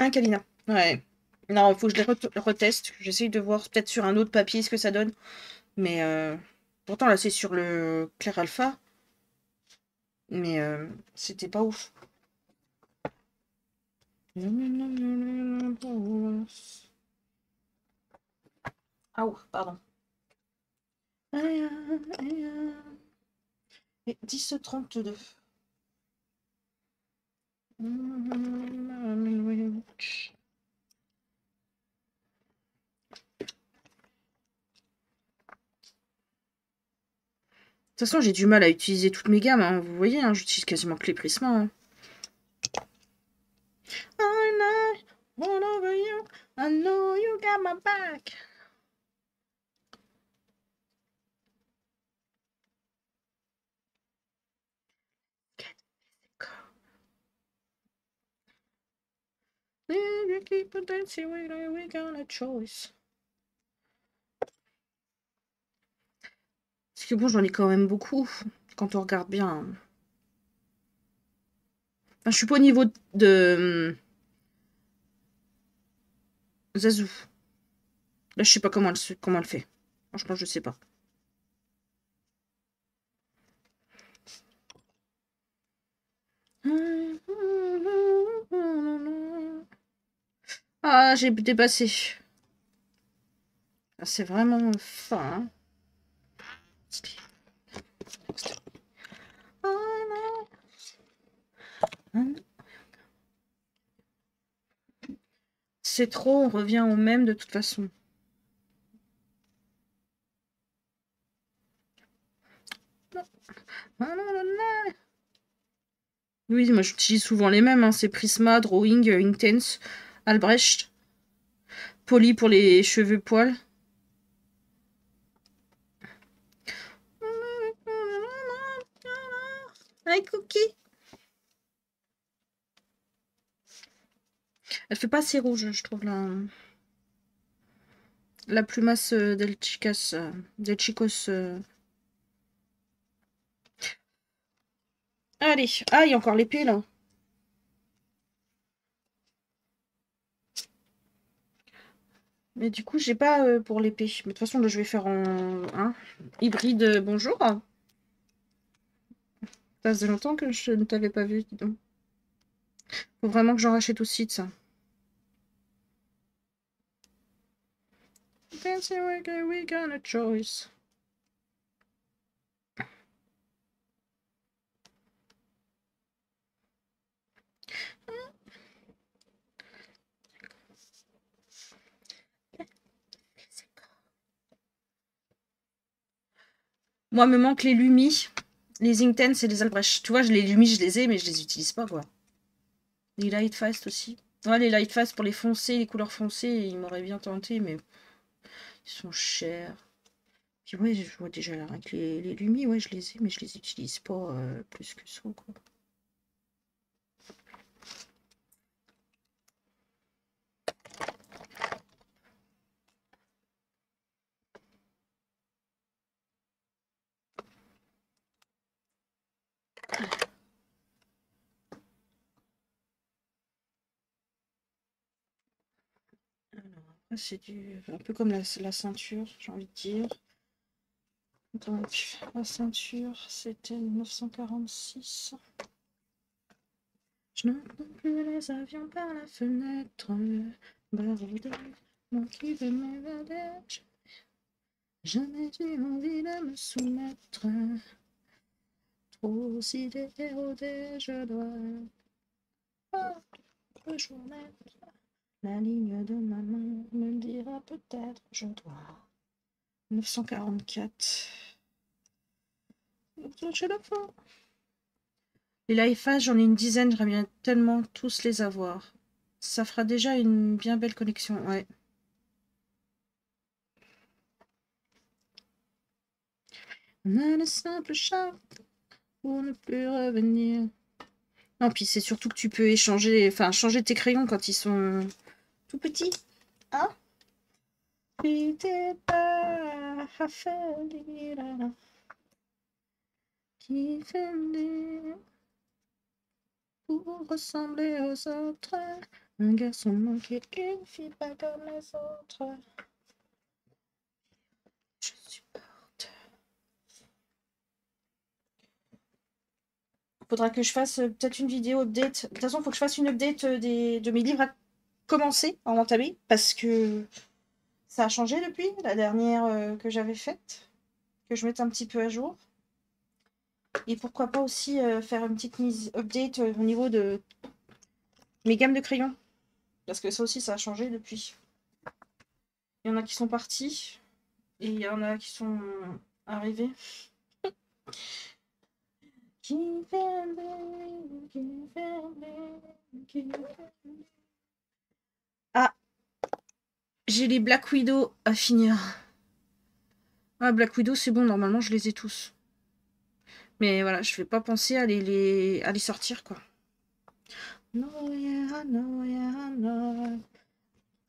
Un Kalina. Ouais. Non, il faut que je les re- reteste. J'essaye de voir peut-être sur un autre papier ce que ça donne. Mais euh, pourtant, là, c'est sur le Clair Alpha. Mais euh, c'était pas ouf. Ah, ouf, pardon. Et 10h32. De toute façon, j'ai du mal à utiliser toutes mes gammes. hein. Vous voyez, hein, j'utilise quasiment que les hein. I know you got my back. Parce que bon, j'en ai quand même beaucoup, quand on regarde bien. Enfin, je suis pas au niveau de... Zazou. Là, je sais pas comment elle, comment elle fait. Franchement, je sais pas. Ah, j'ai dépassé. Ah, C'est vraiment fin. C'est trop, on revient au même de toute façon. Oui, moi j'utilise souvent les mêmes. Hein. C'est Prisma, Drawing, Intense, Albrecht. Poly pour les cheveux poils. Hi Cookie Elle fait pas assez rouge, je trouve, la, la plumasse euh, del chicas, euh, del chicos. Euh. Allez, ah, il y a encore l'épée, là. Mais du coup, j'ai pas pour l'épée. Mais de toute façon, je vais faire en hein, hybride. Bonjour. Ça faisait longtemps que je ne t'avais pas vu, dis donc. Faut vraiment que j'en rachète aussi de ça. We got a choice. Moi, me manque les Lumi, les Intense et les Albrecht. Tu vois, les Lumi, je les ai, mais je les utilise pas, quoi. Les Lightfast aussi. Ouais, les Lightfast pour les foncés, les couleurs foncées, ils m'auraient bien tenté, mais ils sont chers. Puis ouais, je vois déjà avec les, les Lumi, ouais, je les ai, mais je les utilise pas euh, plus que ça, quoi. C'est du un peu comme la, ceinture, j'ai envie de dire. Donc, la ceinture, c'était 1946. Je n'entends plus les avions par la fenêtre. Baroudé, mon qui veut m'évader. Jamais j'ai envie de me soumettre. Trop d'idées érodées, je dois mettre. La ligne de ma main me dira peut-être je dois. 944. J'ai la fin. Les live j'en ai une dizaine, j'aimerais bien tellement tous les avoir. Ça fera déjà une bien belle connexion, ouais. On a le simple charte pour ne plus revenir. Non, puis c'est surtout que tu peux échanger, enfin changer tes crayons quand ils sont tout petit. Hein? Qui pour ressembler aux autres. Un garçon manqué, une fille pas comme les autres. Je supporte. Faudra que je fasse euh, peut-être une vidéo update. De toute façon, faut que je fasse une update euh, des, de mes livres à commencer à entamer parce que ça a changé depuis la dernière euh, que j'avais faite, que je mette un petit peu à jour. Et pourquoi pas aussi euh, faire une petite mise update euh, au niveau de mes gammes de crayons. Parce que ça aussi, ça a changé depuis. Il y en a qui sont partis et il y en a qui sont arrivés. Ah J'ai les Black Widow à finir. Ah, Black Widow, c'est bon, normalement, je les ai tous. Mais voilà, je vais pas penser à les, sortir, quoi.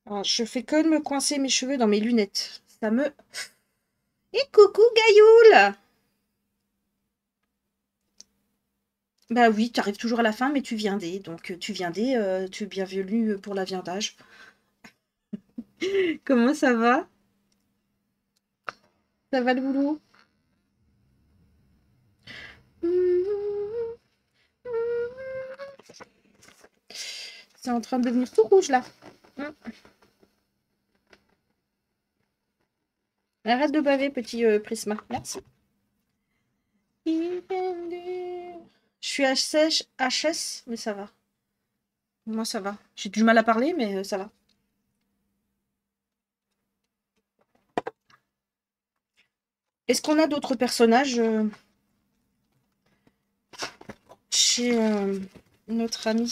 Alors, je fais que de me coincer mes cheveux dans mes lunettes. Ça me... Et coucou, Gaïoul Bah oui, tu arrives toujours à la fin, mais tu viendais. Donc, tu viendais, euh, tu es bienvenue pour la viandage. Comment ça va? Ça va le boulot? C'est en train de devenir tout rouge là. Arrête de baver, petit euh, Prisma. Merci. Je suis HS, HS, mais ça va. Moi, ça va. J'ai du mal à parler, mais euh, ça va. Est-ce qu'on a d'autres personnages euh, chez euh, notre ami?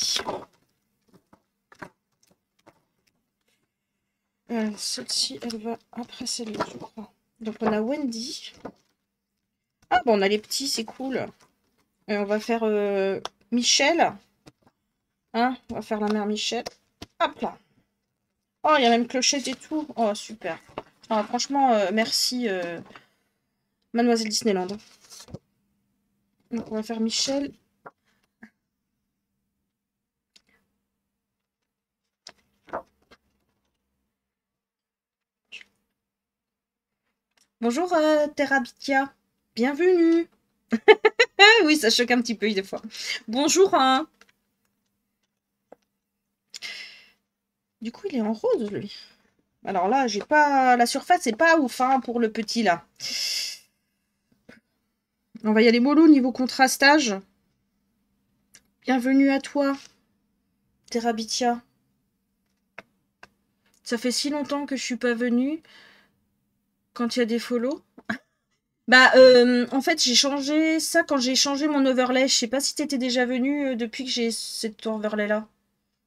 Euh, celle-ci, elle va après celle-là, je crois. Donc on a Wendy. Ah bon, on a les petits, c'est cool. Et on va faire euh, Michel. Hein On va faire la mère Michel. Hop là. Oh, il y a même clochette et tout. Oh, super. Ah, franchement, merci, Mademoiselle Disneyland. Donc, on va faire Michel. Bonjour, euh, Terrabitia. Bienvenue. oui, ça choque un petit peu des fois. Bonjour. Hein. Du coup, il est en rose, lui. Alors là, j'ai pas... La surface, c'est pas ouf hein, pour le petit, là. On va y aller mollo niveau contrastage. Bienvenue à toi, Terrabitia. Ça fait si longtemps que je suis pas venue. Quand il y a des follow. bah, euh, en fait, j'ai changé ça quand j'ai changé mon overlay. Je sais pas si t'étais déjà venu euh, depuis que j'ai cet overlay-là.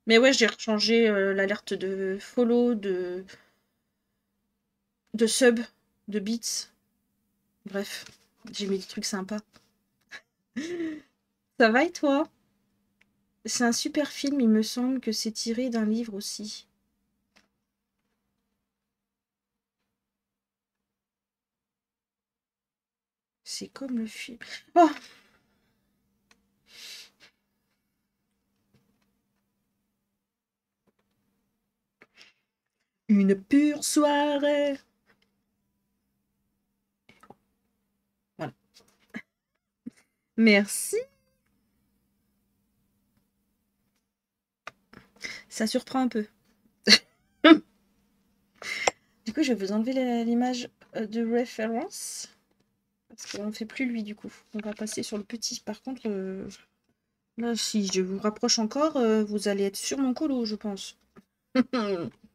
Mais ouais, j'ai changé euh, l'alerte de follow, de... de sub, de bits. Bref, j'ai mis des trucs sympas. Ça va et toi? C'est un super film, il me semble que c'est tiré d'un livre aussi. C'est comme le film. Oh Une pure soirée. Voilà. Merci. Ça surprend un peu. du coup, je vais vous enlever l'image euh, de référence. Parce qu'on ne fait plus lui, du coup. On va passer sur le petit. Par contre, euh, là, si je vous rapproche encore, euh, vous allez être sur mon colo, je pense.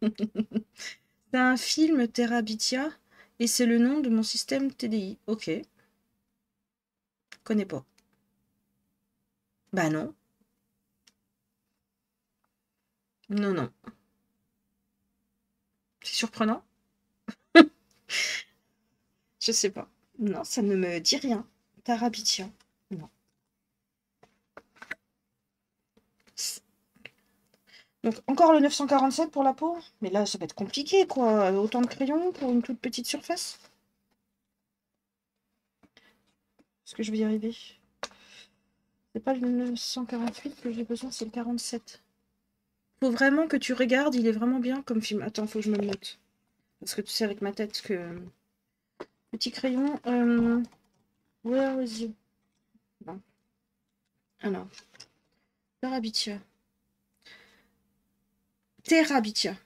c'est un film Terrabitia et c'est le nom de mon système TDI. Ok. Connais pas. Bah non. Non, non. C'est surprenant. Je sais pas. Non, ça ne me dit rien. Tarabitia. Non. Donc encore le 947 pour la peau? Mais là, ça va être compliqué, quoi. Autant de crayons pour une toute petite surface? Est-ce que je vais y arriver? C'est pas le 948 que j'ai besoin, c'est le 47. Faut vraiment que tu regardes, il est vraiment bien comme film. Attends, faut que je me note. Parce que tu sais avec ma tête que... Petit crayon. Euh... Where is you bon. Alors. Terabitia. Terabitia.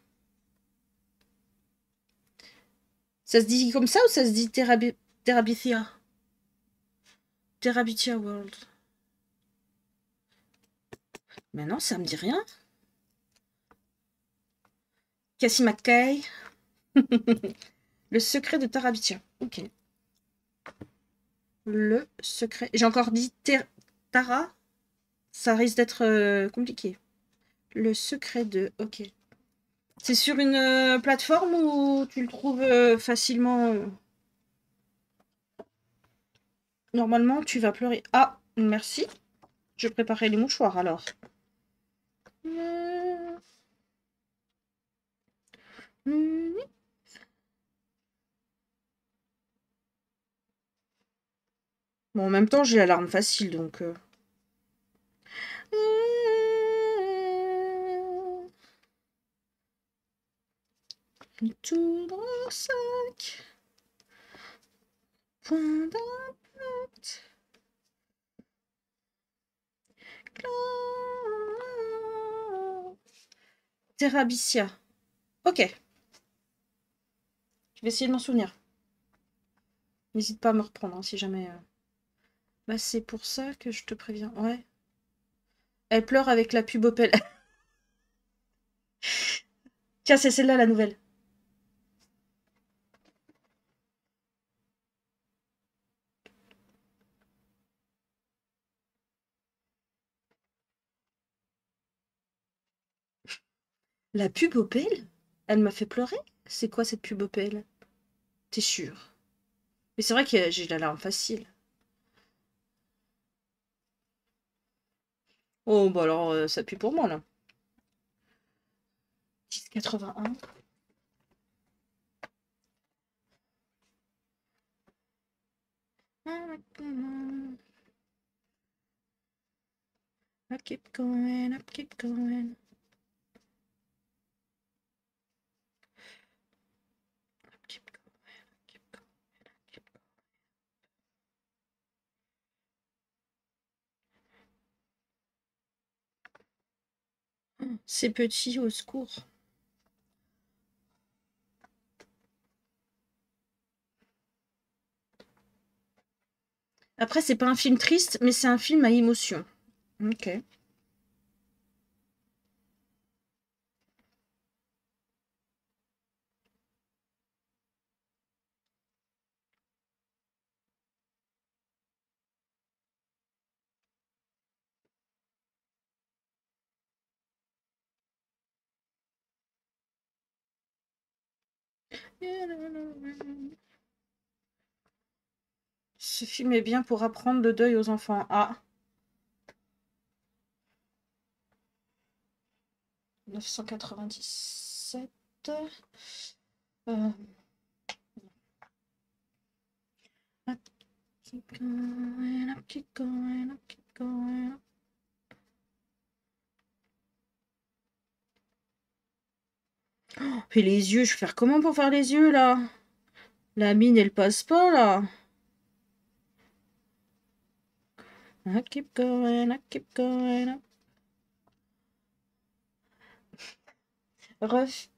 Ça se dit comme ça ou ça se dit Terabi... Terabitia World. Mais non, ça me dit rien. Cassie McKay. Le secret de Tarabitia. Ok. Le secret. J'ai encore dit Tara. Ça risque d'être euh, compliqué. Le secret de... Ok. C'est sur une euh, plateforme où tu le trouves euh, facilement Normalement, tu vas pleurer. Ah, merci. Je préparerai les mouchoirs alors. Bon, en même temps, j'ai l'alarme facile, donc... Euh... Tout dans le sac. Terrabicia. Ok. Je vais essayer de m'en souvenir. N'hésite pas à me reprendre hein, si jamais... Euh... Bah, c'est pour ça que je te préviens. Ouais. Elle pleure avec la pub Opel. Tiens, c'est celle-là la nouvelle. La pub Opel Elle m'a fait pleurer C'est quoi cette pub Opel? T'es sûr? Mais c'est vrai que j'ai la larme facile. Oh, bah alors, euh, ça pue pour moi, là. 10,81. I keep going, I keep going. C'est petit, au secours. Après, c'est pas un film triste, mais c'est un film à émotion. Ok. Ce film est bien pour apprendre le deuil aux enfants. Ah. 997. Euh... keep going, keep going, keep going. Oh, les yeux, je vais faire comment pour faire les yeux là? La mine, elle passe pas là. I keep going, I keep going. Ref.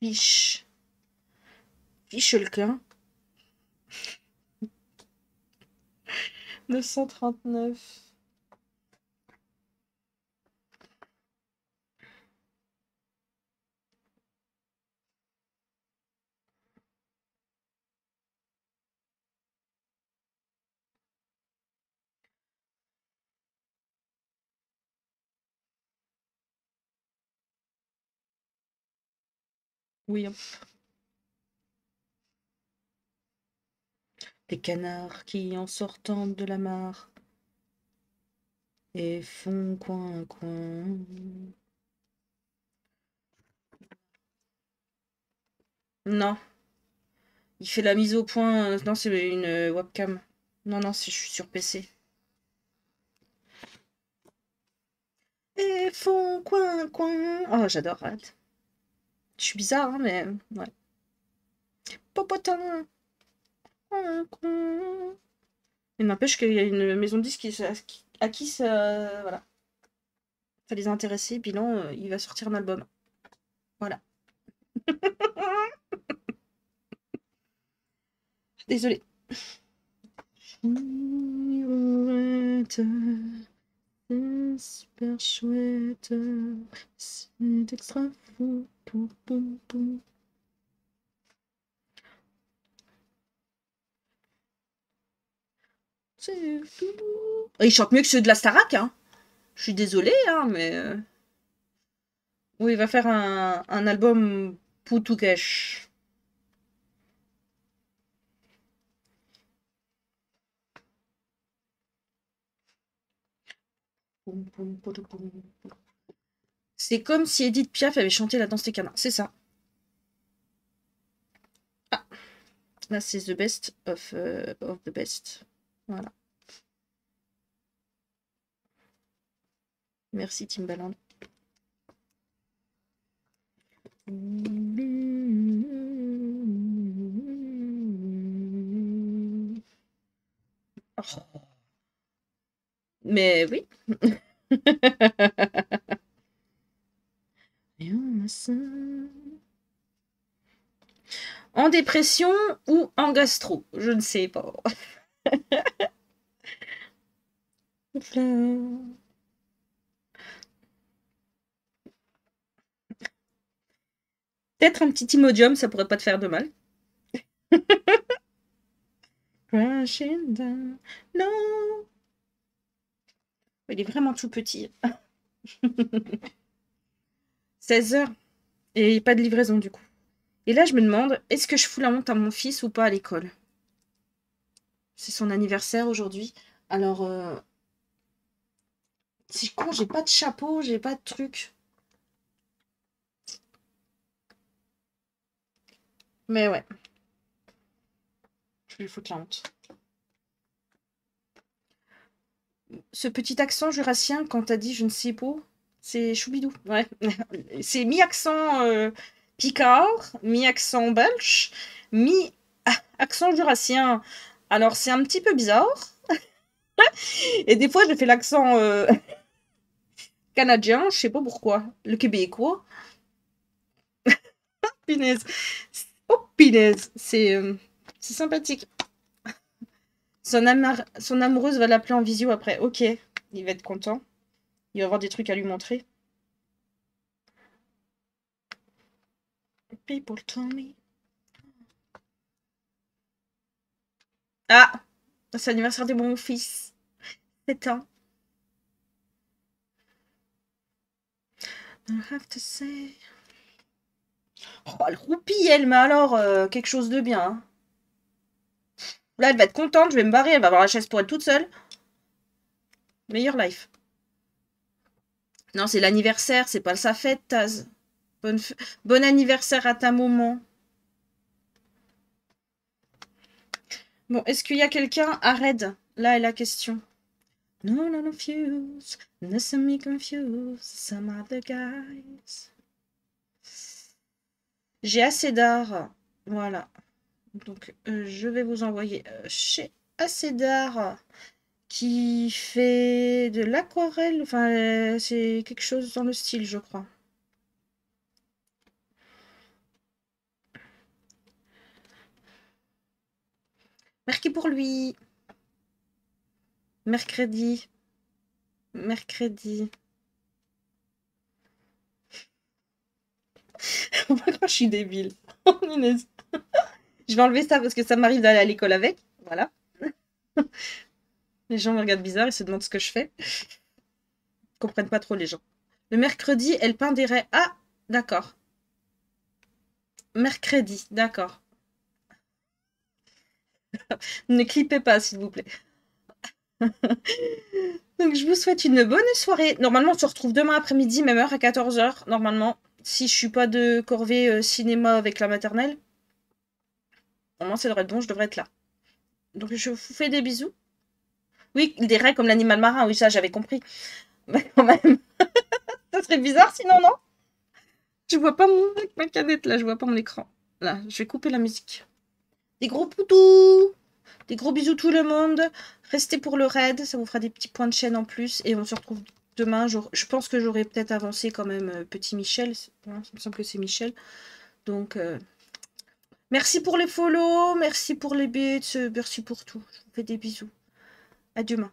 Fiche. Fiche le clin. 939. Oui. Des canards qui, en sortant de la mare, et font coin coin. Non. Il fait la mise au point. Non, c'est une webcam. Non, non, je suis sur PC. Et font coin coin. Oh, j'adore. Je suis bizarre, hein, mais ouais. Popotin. Il n'empêche qu'il y a une maison de disques à qui ça, voilà, ça les a. Bilan, euh, il va sortir un album. Voilà. Désolée. C'est super chouette. C'est extra fou. Il chante mieux que ceux de la Starac, hein. Je suis désolée, hein, mais... Euh, oui, il va faire un, album Poutukesh. C'est comme si Edith Piaf avait chanté la danse des canards. C'est ça. Ah. Là, c'est the best of, euh, of the best. Voilà. Merci Timbaland. Oh. Mais oui. en dépression ou en gastro, je ne sais pas. Peut-être un petit Imodium, ça pourrait pas te faire de mal. Non. Il est vraiment tout petit. 16 heures. Et pas de livraison du coup. Et là, je me demande, est-ce que je fous la honte à mon fils ou pas à l'école? C'est son anniversaire aujourd'hui. Alors, euh... c'est con, j'ai pas de chapeau, j'ai pas de truc. Mais ouais. Je lui foutre la honte. Ce petit accent jurassien, quand t'as dit je ne sais pas, c'est choubidou. Ouais. c'est mi-accent euh, picard, mi-accent belge, mi-accent jurassien. Alors c'est un petit peu bizarre. Et des fois je fais l'accent euh, canadien, je sais pas pourquoi. Le québécois. Pinaise. Oh, pinaise. C'est euh, sympathique. Son, amoureuse va l'appeler en visio après. Ok, il va être content. Il va avoir des trucs à lui montrer. People tell me. Ah C'est l'anniversaire de mon fils. C'est un. I have to say. Oh, elle roupille, elle, mais alors, euh, quelque chose de bien. Hein. Là, elle va être contente, je vais me barrer, elle va avoir la chaise pour être toute seule. Meilleur life. Non, c'est l'anniversaire, c'est pas sa fête, Taz. Bon anniversaire à ta maman. Bon, est-ce qu'il y a quelqu'un? À Red Là est la question. No, no, no, fuse. Listen me confuse. Some other guys. J'ai assez d'art. Voilà. Donc, euh, je vais vous envoyer euh, chez d'art qui fait de l'aquarelle. Enfin, euh, c'est quelque chose dans le style, je crois. Merci pour lui. Mercredi. Mercredi. je suis débile? je vais enlever ça parce que ça m'arrive d'aller à l'école avec. Voilà. les gens me regardent bizarre, ils se demandent ce que je fais. Ils comprennent pas trop les gens. Le mercredi, elle peint des raies. Ah, d'accord. Mercredi, d'accord. ne clippez pas, s'il vous plaît. Donc, je vous souhaite une bonne soirée. Normalement, on se retrouve demain après-midi, même heure à 14h, normalement si je suis pas de corvée euh, cinéma avec la maternelle, normalement ça devrait être bon, je devrais être là. Donc je vous fais des bisous. Oui, des raies comme l'animal marin, oui, ça j'avais compris. Mais quand même, ça serait bizarre sinon, non? Je vois pas mon ma canette là, je vois pas mon écran. Là, je vais couper la musique. Des gros poutous Des gros bisous tout le monde. Restez pour le raid, ça vous fera des petits points de chaîne en plus. Et on se retrouve demain, je pense que j'aurais peut-être avancé quand même euh, petit Michel. Hein, ça me semble que c'est Michel. Donc, euh, merci pour les follow, merci pour les bits, merci pour tout. Je vous fais des bisous. À demain.